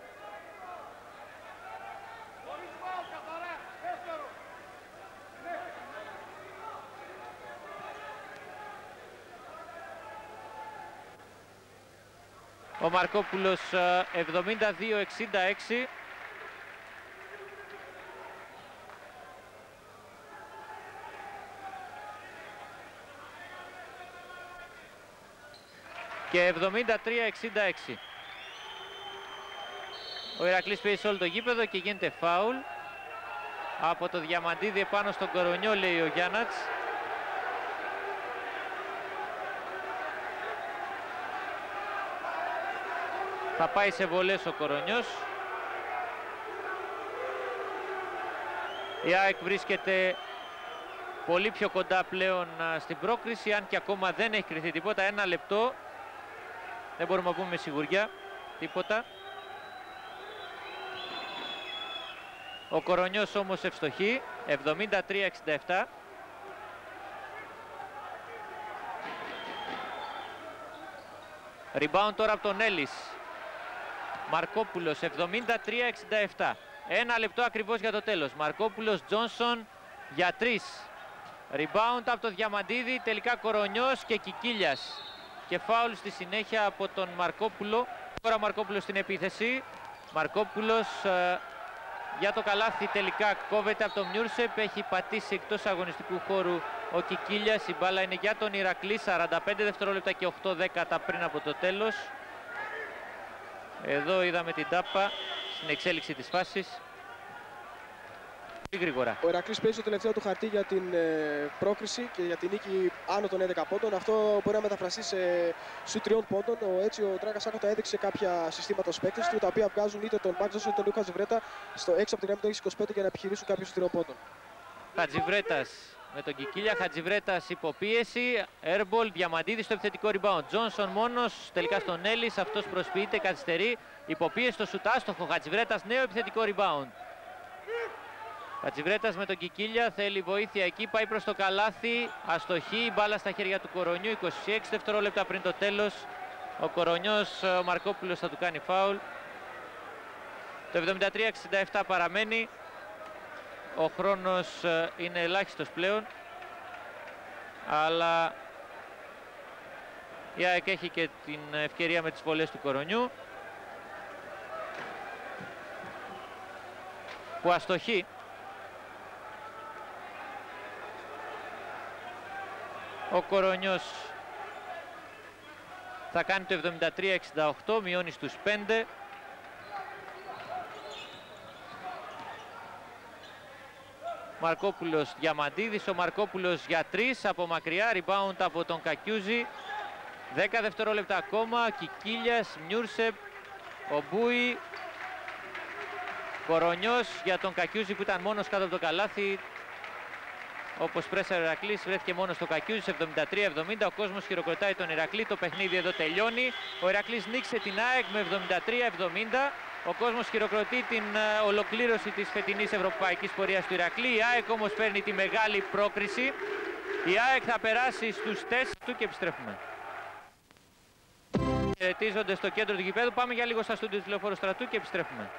Ο Μαρκόπουλος 72-66. και 73-66. Ο Ηρακλής παίζει σε όλο το γήπεδο και γίνεται φάουλ. Από το Διαμαντίδη επάνω στον Κορονιό λέει ο Γιάννατς. Θα πάει σε βολές ο Κορονιός. Η ΑΕΚ βρίσκεται πολύ πιο κοντά πλέον στην πρόκριση, αν και ακόμα δεν έχει κρυθεί τίποτα. Ένα λεπτό, δεν μπορούμε να πούμε με σιγουριά τίποτα. Ο Κορονιός όμως ευστοχεί, 73-67. Rebound τώρα από τον Έλλης. Μαρκόπουλος 73-67. Ένα λεπτό ακριβώς για το τέλος. Μαρκόπουλος Τζόνσον για τρεις. Rebound από το Διαμαντίδη, τελικά Κορονιός και Κικίλιας. Και φάουλ στη συνέχεια από τον Μαρκόπουλο Τώρα ο Μαρκόπουλος στην επίθεση. Μαρκόπουλος ε, για το καλάθι τελικά κόβεται από τον Μιούρσεπ. Έχει πατήσει εκτός αγωνιστικού χώρου ο Κικίλιας. Η μπάλα είναι για τον Ηρακλή. 45 δευτερόλεπτα και 8 δέκατα πριν από το τέλος. Εδώ είδαμε την τάπα στην εξέλιξη της φάσης. Γρήγορα. Ο Ερακλή παίζει το τελευταίο του χαρτί για την ε, πρόκριση και για την νίκη άνω των 11 πόντων. Αυτό μπορεί να μεταφραστεί σε σου τριών πόντων. Ο, έτσι ο Τράγκα Σάκοτα έδειξε κάποια συστήματα στους παίκτες του τα οποία βγάζουν είτε τον Μάρκ είτε τον Λούκας Ζιβρέτα στο έξω από την γραμμή του 25 για να επιχειρήσουν κάποιο σου τριών πόντων. Χατζιβρέτας με τον Κικίλια. Χατζιβρέτας υποπίεση. Airball, Διαμαντίδη στο επιθετικό rebound. Τζόνσον μόνος, τελικά στον Έλλης. Αυτός προσποιείται, καθυστερεί. Υποπίεση στο σουτάστοχο. Χατζιβρέτας, νέο επιθετικό rebound. Χατζιβρέτας με τον Κικίλια, θέλει βοήθεια εκεί, πάει προς το καλάθι, αστοχή, μπάλα στα χέρια του Κορονιού, 26 δευτερόλεπτα πριν το τέλος. Ο Κορονιός, ο Μαρκόπουλος θα του κάνει φάουλ. Το 73-67 παραμένει. Ο χρόνος ε, είναι ελάχιστος πλέον. Αλλά η ΑΕΚ έχει και την ευκαιρία με τις βολές του Κορονιού. Που αστοχεί. Ο Κορονιός θα κάνει το 73-68, μειώνει στους 5. Μαρκόπουλος Διαμαντίδης, ο Μαρκόπουλος για 3 από μακριά, rebound από τον Κακιούζη. 10 δευτερόλεπτα ακόμα, Κικίλιας, Μιούρσεπ, ο Μπούι, Κορονιός για τον Κακιούζη που ήταν μόνος κάτω από το καλάθι. Όπως πρέσαρε ο Ηρακλής βρέθηκε μόνος στο Κακιούζη 73-70. Ο κόσμος χειροκροτάει τον Ηρακλή. Το παιχνίδι εδώ τελειώνει. Ο Ηρακλής νίξε την ΑΕΚ με 73-70. Ο κόσμος χειροκροτεί την ε, ολοκλήρωση της φετινής ευρωπαϊκής πορείας του Ηρακλή. Η ΑΕΚ όμως παίρνει τη μεγάλη πρόκριση. Η ΑΕΚ θα περάσει στους τεστ του και επιστρέφουμε. Χαιρετίζονται στο κέντρο του γηπέδου. Πάμε για λίγο στα στούντιο του τηλεφόρου στρατού και επιστρέφουμε.